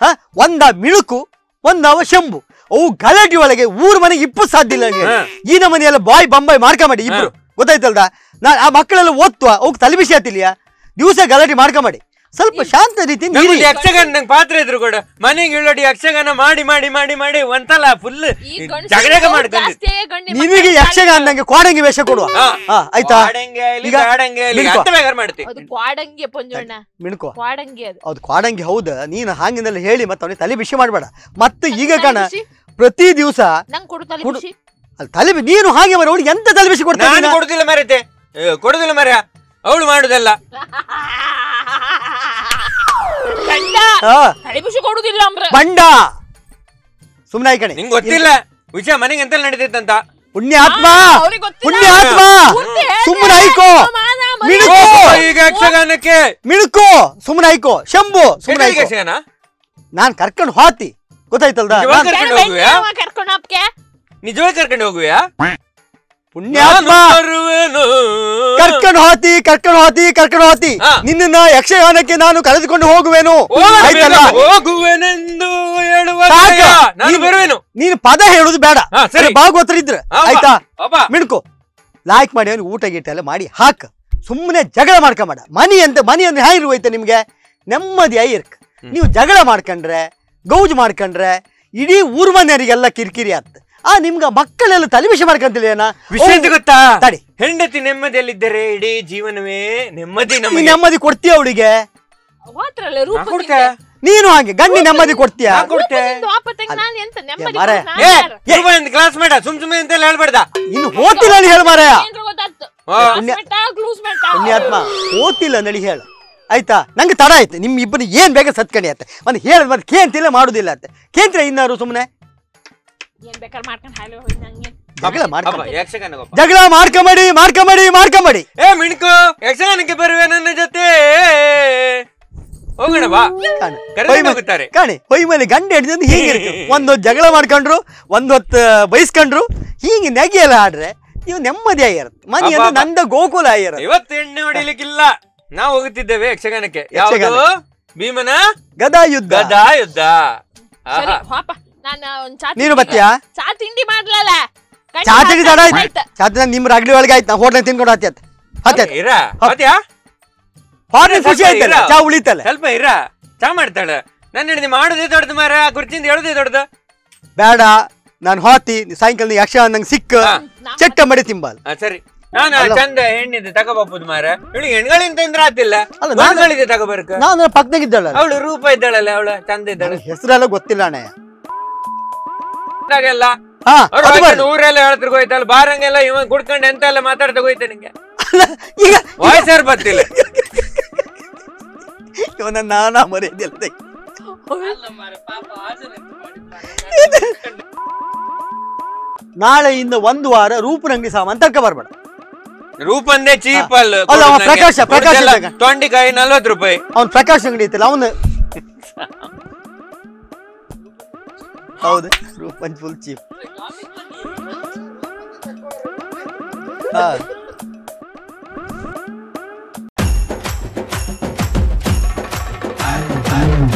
ಹ ಒಂದ ಮಿಳುಕು ಒಂದವ ಶಂಭು. ಅವು ಗಲಾಟಿ ಒಳಗೆ ಊರ್ ಮನೆಗೆ ಇಪ್ಪು ಸಾಧ್ಯ ಇಲ್ಲ ಈ. ಈ ನಮ್ಮನೆಯಲ್ಲ ಬಾಯ್ ಬಂಬಾಯ್ ಮಾಡಿ ಇಬ್ರು. ಗೊತ್ತಾಯ್ತಲ್ದ? ನಾ ಆ ಮಕ್ಕಳೆಲ್ಲ ಓದ್ತು ಅವ್ಕೆ ತಲೆ ಬಿಸಿ ಆತಿಲ್ಯಾ ದಿವಸ ಗಲಾಟಿ ಮಾಡ್ಕೊಂಬೇಡಿ ಸ್ವಲ್ಪ ಶಾಂತ ರೀತಿ ನಮ್ದು ಯಕ್ಷಗಾನ ನಂಗೆ ಪಾತ್ರ ಇದ್ರು ಕೂಡ. ಮನೆಗೆ ಇಳ್ಳೋಡಿ ಯಕ್ಷಗಾನ ಮಾಡಿ ಮಾಡಿ ಮಾಡಿ ಮಾಡಿ ಒಂದ್ಸಲ ಫುಲ್ ಈ ಗಂಡ್ಸರು ಜಗಳಗ ಮಾಡ್ಕೊಂಡು. ನಿಮಗೆ ಗಂಡಿ ಯಕ್ಷಗಾನ ನಂಗೆ ಕೋಡಂಗಿ ವೇಷ ಕೊಡುವ. ಹಾ. ಹಾ ಆಯ್ತಾ? ಆಡಂಗೆ ಆಗ್ಲಿ, ಈಗ ಬೇಕಾದ್ರೆ ಮಾಡ್ತಿ ಅದು ಕ್ವಾಡಂಗಿ ಪೊಂಜಣ್ಣ. ಮಿಣ್ಕೋ ಕ್ವಾಡಂಗಿ ಅದು. ಹೌದು ಕ್ವಾಡಂಗಿ ಹೌದ. ನೀನು ಹಾಂಗಿನಲ್ಲಿ ಹೇಳಿ ಮತ್ತೆ ಅವನಿಗೆ ತಲೆ ಬಿಸಿ ಮಾಡಬೇಡ. ಮತ್ತೆ ಈಗ ಕಣ ಬಿಸಿ? ಪ್ರತಿ ದಿವಸ ನಂಗ್ ಕೊಡುತ್ತಲ್ಲ ಕೊಡು. ಖುಷಿ ಅಲ್ಲಿ ತಲೆ ಬಿ- ನೀನು ಹಾಗೆ ಮರ ಅವಳಿಗೆ ಎಂತ ತಲೆ ಬಿಸಿ ನಾನು ಕೊಡ್ತಾನೆ ಕೊಡುದಿಲ್ಲ ಮರತೆ. ಕೊಡುದಿಲ್ಲ ಮರ ಅವಳು ಮಾಡುದಲ್ಲ. ಗಂಡ ತಲೆ ಬಿಸಿ ಕೊಡುದಿಲ್ಲ ಅಂಬ್ರ. ಬಂಡ. ಸುಮ್ನೆ ಆಯ್ಕಣಿ ನಿಂಗ್ ಗೊತ್ತಿಲ್ಲ? ವಿಷಯ ಮನೆಗೆ ಎಂತ ನಡೀತೈತಂತ? ಪುಣ್ಯ ಆತ್ಮ ಅವ್ರಿಗೆ ಗೊತ್ತಿಲ್ಲ. ಪುಣ್ಯ ಆತ್ಮ ಪೂರ್ತಿ ಹೇಳ್ದೆ. ಸುಮ್ಮನೆ ಐಕೋ ಮಾನ ಮಿಣುಕು. ಮರ್ಯಾದೆ. ಈಗ ಯಕ್ಷಗಾನಕ್ಕೆ. ಮಿಣುಕು. ಸುಮ್ಮನೆ ಐಕೋ ಶಂಭು. ಸುಮ್ಮನೆ ಐಕೋ ಯಕ್ಷಗಾನ? ನಾನ್ ಕರ್ಕೊಂಡು ಹೋತಿ. ಗೊತ್ತಾಯ್ತಲ್ದ? ನಿಜವಾಗ್ ನಾನ್- ಕರ್ಕೊಂಡು ಅವ ಕರ್ಕೊಂಡು ಹೋಗ್ಕೆ? ನಿಜವಾಗಿ ಕರ್ಕೊಂಡು ಹೋಗುವೆಯಾ? ಪುಣ್ಯಾತ್ಮ. ಕರ್ಕೊಂಡು ಹೋತಿ ಕರ್ಕೊಂಡು ಹೋತಿ ಕರ್ಕೊಂಡು ಹೋತಿ. ನಿನ್ನ ಯಕ್ಷಗಾನಕ್ಕೆ ನಾನು ಕರೆದುಕೊಂಡು ಹೋಗುವೆನು. ಆಯ್ತಲ್ಲ? ಹೋಗುವೆನೆಂದು. ನಾನು ಬರುವೆನು. ನೀನು ಪದ ಹೇಳುದು ಬೇಡ. ಸರಿ. ಭಾಗವತರ ಇದ್ರೆ. ಆಯ್ತಾ? ಅಬ್ಬಾ ಲಾಯ್ಕ್ ಮಾಡಿ ಅವ್ನಿಗೆ ಊಟ ಗೀಟ ಎಲ್ಲ ಮಾಡಿ ಹಾಕ. ಸುಮ್ಮನೆ ಜಗಳ ಮಾಡ್ಕೊಂಬೇಡ. ಮನಿ ಅಂತ ಮನಿ ಅಂದ್ರೆ ಇರುವೈತೆ ನಿಮ್ಗೆ? ನೆಮ್ಮದಿ ಇರ್ಕ್. ನೀವು ಜಗಳ ಮಾಡ್ಕೊಂಡ್ರೆ ಗೌಜ್ ಮಾಡ್ಕೊಂಡ್ರೆ ಇಡೀ ಊರ್ ಮನೆಯವರಿಗೆಲ್ಲ ಕಿರಿಕಿರಿ ಆತ್. ಆ ನಿಮ್ಗ ಮಕ್ಕಳೆಲ್ಲ ತಲೆಬಿಸಿ ಮಾಡ್ಕಂತಿಲ್ಲ ಏನ? ವಿಷಯ ಗೊತ್ತಾ? ತಡಿ. ಹೆಂಡತಿ ನೆಮ್ಮದಿಯಲ್ಲಿದ್ದರೆ ಇಡೀ ಜೀವನವೇ ನೆಮ್ಮದಿ ನೀ ನೆಮ್ಮದಿ ಕೊಡ್ತೀಯ ಅವಳಿಗೆ? ನೀನು ಹಾಗೆ ಗಂಡಿ ನೆಮ್ಮದಿ ಕೊಡ್ತೀಯ? ರೂಪಾಯಿ ಕ್ಲಾಸ್ ಬೇಡ ಸುಮ್ ಸುಮ್ಮನೆ ಅಂತ ಹೇಳ್ಬೇಡ್ದ? ಇನ್ನು ಓದ್ತಿಲ್ಲ ಹೇಳ ಮಾರಾಯ? ಪುಣ್ಯಾತ್ಮ ಓದ್ತಿಲ್ಲ ನಡಿ ಹೇಳ. ಆಯ್ತಾ? ನಂಗೆ ತಡ ಆಯ್ತು. ನಿಮ್ ಇಬ್ಬರು ಏನ್ ಬೇಗ ಸತ್ಕಣಿ ಆತ ಒಂದು ಹೇಳ ಮತ್ತೆ ಕೇಂತಿಲ್ಲ ಮಾಡುದಿಲ್ಲ ಅಂತ ಕೇಂತ್ರ ಇನ್ನಾರು ಸುಮ್ಮನೆ ಏನ್ ಬೇಕಾರ್ ಮಾಡ್ಕೊಂಡ್ ಹಾಲು ಹೋಗಿ ನಂಗೆ. ಜಗಳ ಅಬ್ಬಾ ಮಾಡ್ಕೊಂಬೇಡಿ ಯಕ್ಷಗಾನಗೊಬ್ಬ ಜಗಳ ಮಾಡ್ಕೊಂಬೇಡಿ ಮಾಡ್ಕೊಂಬೇಡಿ ಮಾಡ್ಕೊಂಬೇಡಿ. ಏ ಮಿಣಕು ಯಕ್ಷಗಾನಕ್ಕೆ ಬರುವೆ ನನ್ನ ಜೊತೆ? ಹೋಗೋಣ ಬಾ. ಹೋಗುತ್ತಾರೆ. ಕಾಣಿ ಹೊಯ್ ಮೇಲೆ ಗಂಡ ಹಿಡಿದು ಹೀಗೆ ಒಂದೊತ್ತು ಜಗಳ ಮಾಡ್ಕೊಂಡ್ರು ಒಂದೊತ್ತು ಬಯಸ್ಕೊಂಡ್ರು ಹೀಗೆ ನೆಗೆ ಎಲ್ಲ ಆಡ್ರೆ ನೀವು ನೆಮ್ಮದಿ ಆಗಿರುತ್ತೆ. ಮನೆ ಅಂದ್ರೆ ನಂದ ಗೋಕುಲ ಆಗಿರ ಇವತ್ತು ಎಣ್ಣೆ ಹೊಡಿಲಿಕ್ಕಿಲ್ಲ. ನಾವ್ ಹೋಗುತ್ತಿದ್ದೇವೆ ಯಕ್ಷಗಾನಕ್ಕೆ. ಯಾವುದು? ಭೀಮನ? ಗದಾ ಯುದ್ಧ. ಗದಾ ಯುದ್ಧ. ಸರಿ ಆಹಾ. ನಾನು ಒಂದ್ ಚಾ ನೀನು ಬರ್ತೀಯಾ? ಚಾ ತಿಂಡಿ ಮಾಡ್ಲಲ್ಲ. ಚಾ ತಿಂಡಿ ತಡ ಆಯ್ತು. ಚಾ ತಿಂದ ನಿಮ್ ರಗಡಿ ಒಳಗೆ ಆಯ್ತು. ನಾ ಹೋಟ್ಲಾಗ ತಿನ್ಕೊಂಡು ಹತ್ತಿ ಹತ್ತಿ ಹತ್ತಿ ಇರ. ಖುಷಿ ಆಯ್ತಲ್ಲ? ಚಾ ಉಳಿತಲ್ಲ? ಸ್ವಲ್ಪ ಇರ. ಚಾ ಮಾಡ್ತಾಳೆ. ನನ್ನ ಹಿಡಿದು ಮಾಡುದೇ ದೊಡ್ಡದು ಮಾರ ಗುರ್ತಿಂದ ಕುರ್ಚಿಂದ ಹೇಳುದೇ ದೊಡ್ಡದು. ಬೇಡ. ನಾನು ಹೋತಿ. ಸಾಯಂಕಾಲ ನೀ ಯಕ್ಷ ನಂಗೆ ಸಿಕ್ಕ. ಚಟ್ಟ ಮಾಡಿ ತಿಂಬಾಲ್. ಸರಿ. ನಾನು ಚಂದ ಹೆಣ್ಣಿದ್ದು ತಗೋಬಹುದು ಮಾರ ಇವಳು ಹೆಣ್ಗಳಿಂದ ತಂದ್ರ ಆತಿಲ್ಲ. ಅಲ್ಲ, ನಾನು- ಹೇಳಿದ್ದೆ ತಗೋಬರ್ಕ. ನಾನು ಪಕ್ಕದಾಗ ಇದ್ದಾಳ ಅವಳು ರೂಪ ಇದ್ದಾಳಲ್ಲ ಅವಳು ಚಂದ ಇದ್ದಾಳೆ. ಹೆಸರೆಲ್ಲ ಗೊತ್ತಿಲ್ಲ ಅಣ್ಣ ಇದ್ದಾಗೆಲ್ಲ ಹಾ ಅವ್ರು ಅದು ಹೋಯ್ಕೊಂಡು ಬರ್ಲಿ. ಊರೆಲ್ಲ ಹೇಳ್ತಿರ್ ಹೋಯ್ತಲ್ಲ ಬಾರಂಗೆಲ್ಲ ಇವ ಕುಡ್ಕೊಂಡು ಎಂತ ಎಲ್ಲ ಮಾತಾಡ್ತಾ ಹೋಯ್ತ ನಿಂಗೆ ಈಗ ವಾಯ್ಸರ್ ಬರ್ತಿಲ್ಲ ಇವನ ನಾನಾ ಮರ್ಯಾದೆಲ್ಲ ತೆಗಿ. ನಾಳೆಯಿಂದ ಒಂದು ವಾರ ರೂಪನಂಗಡಿ ಸಾಮಾನು ತರ್ಕ ಬರ್ಬೇಡ ರೂಪಂದೇ ಚೀಪ್ ಅಲ್ಲ ಅಲ್ಲ, ಅವ ಪ್ರಕಾಶ, ಪ್ರಕಾಶ ಇದ್ದಾಗ. ತೊಂಡಿಕಾಯಿ ನಲ್ವತ್ತು ರೂಪಾಯಿ ಅವ್ನು ಪ್ರಕಾಶ್ ಅಂಗಡಿ ಐತಲ್ಲ ಅವನು ಹೌದು ರೂಪ್ ಫುಲ್ ಚೀಪ್ ಹಾ I'm,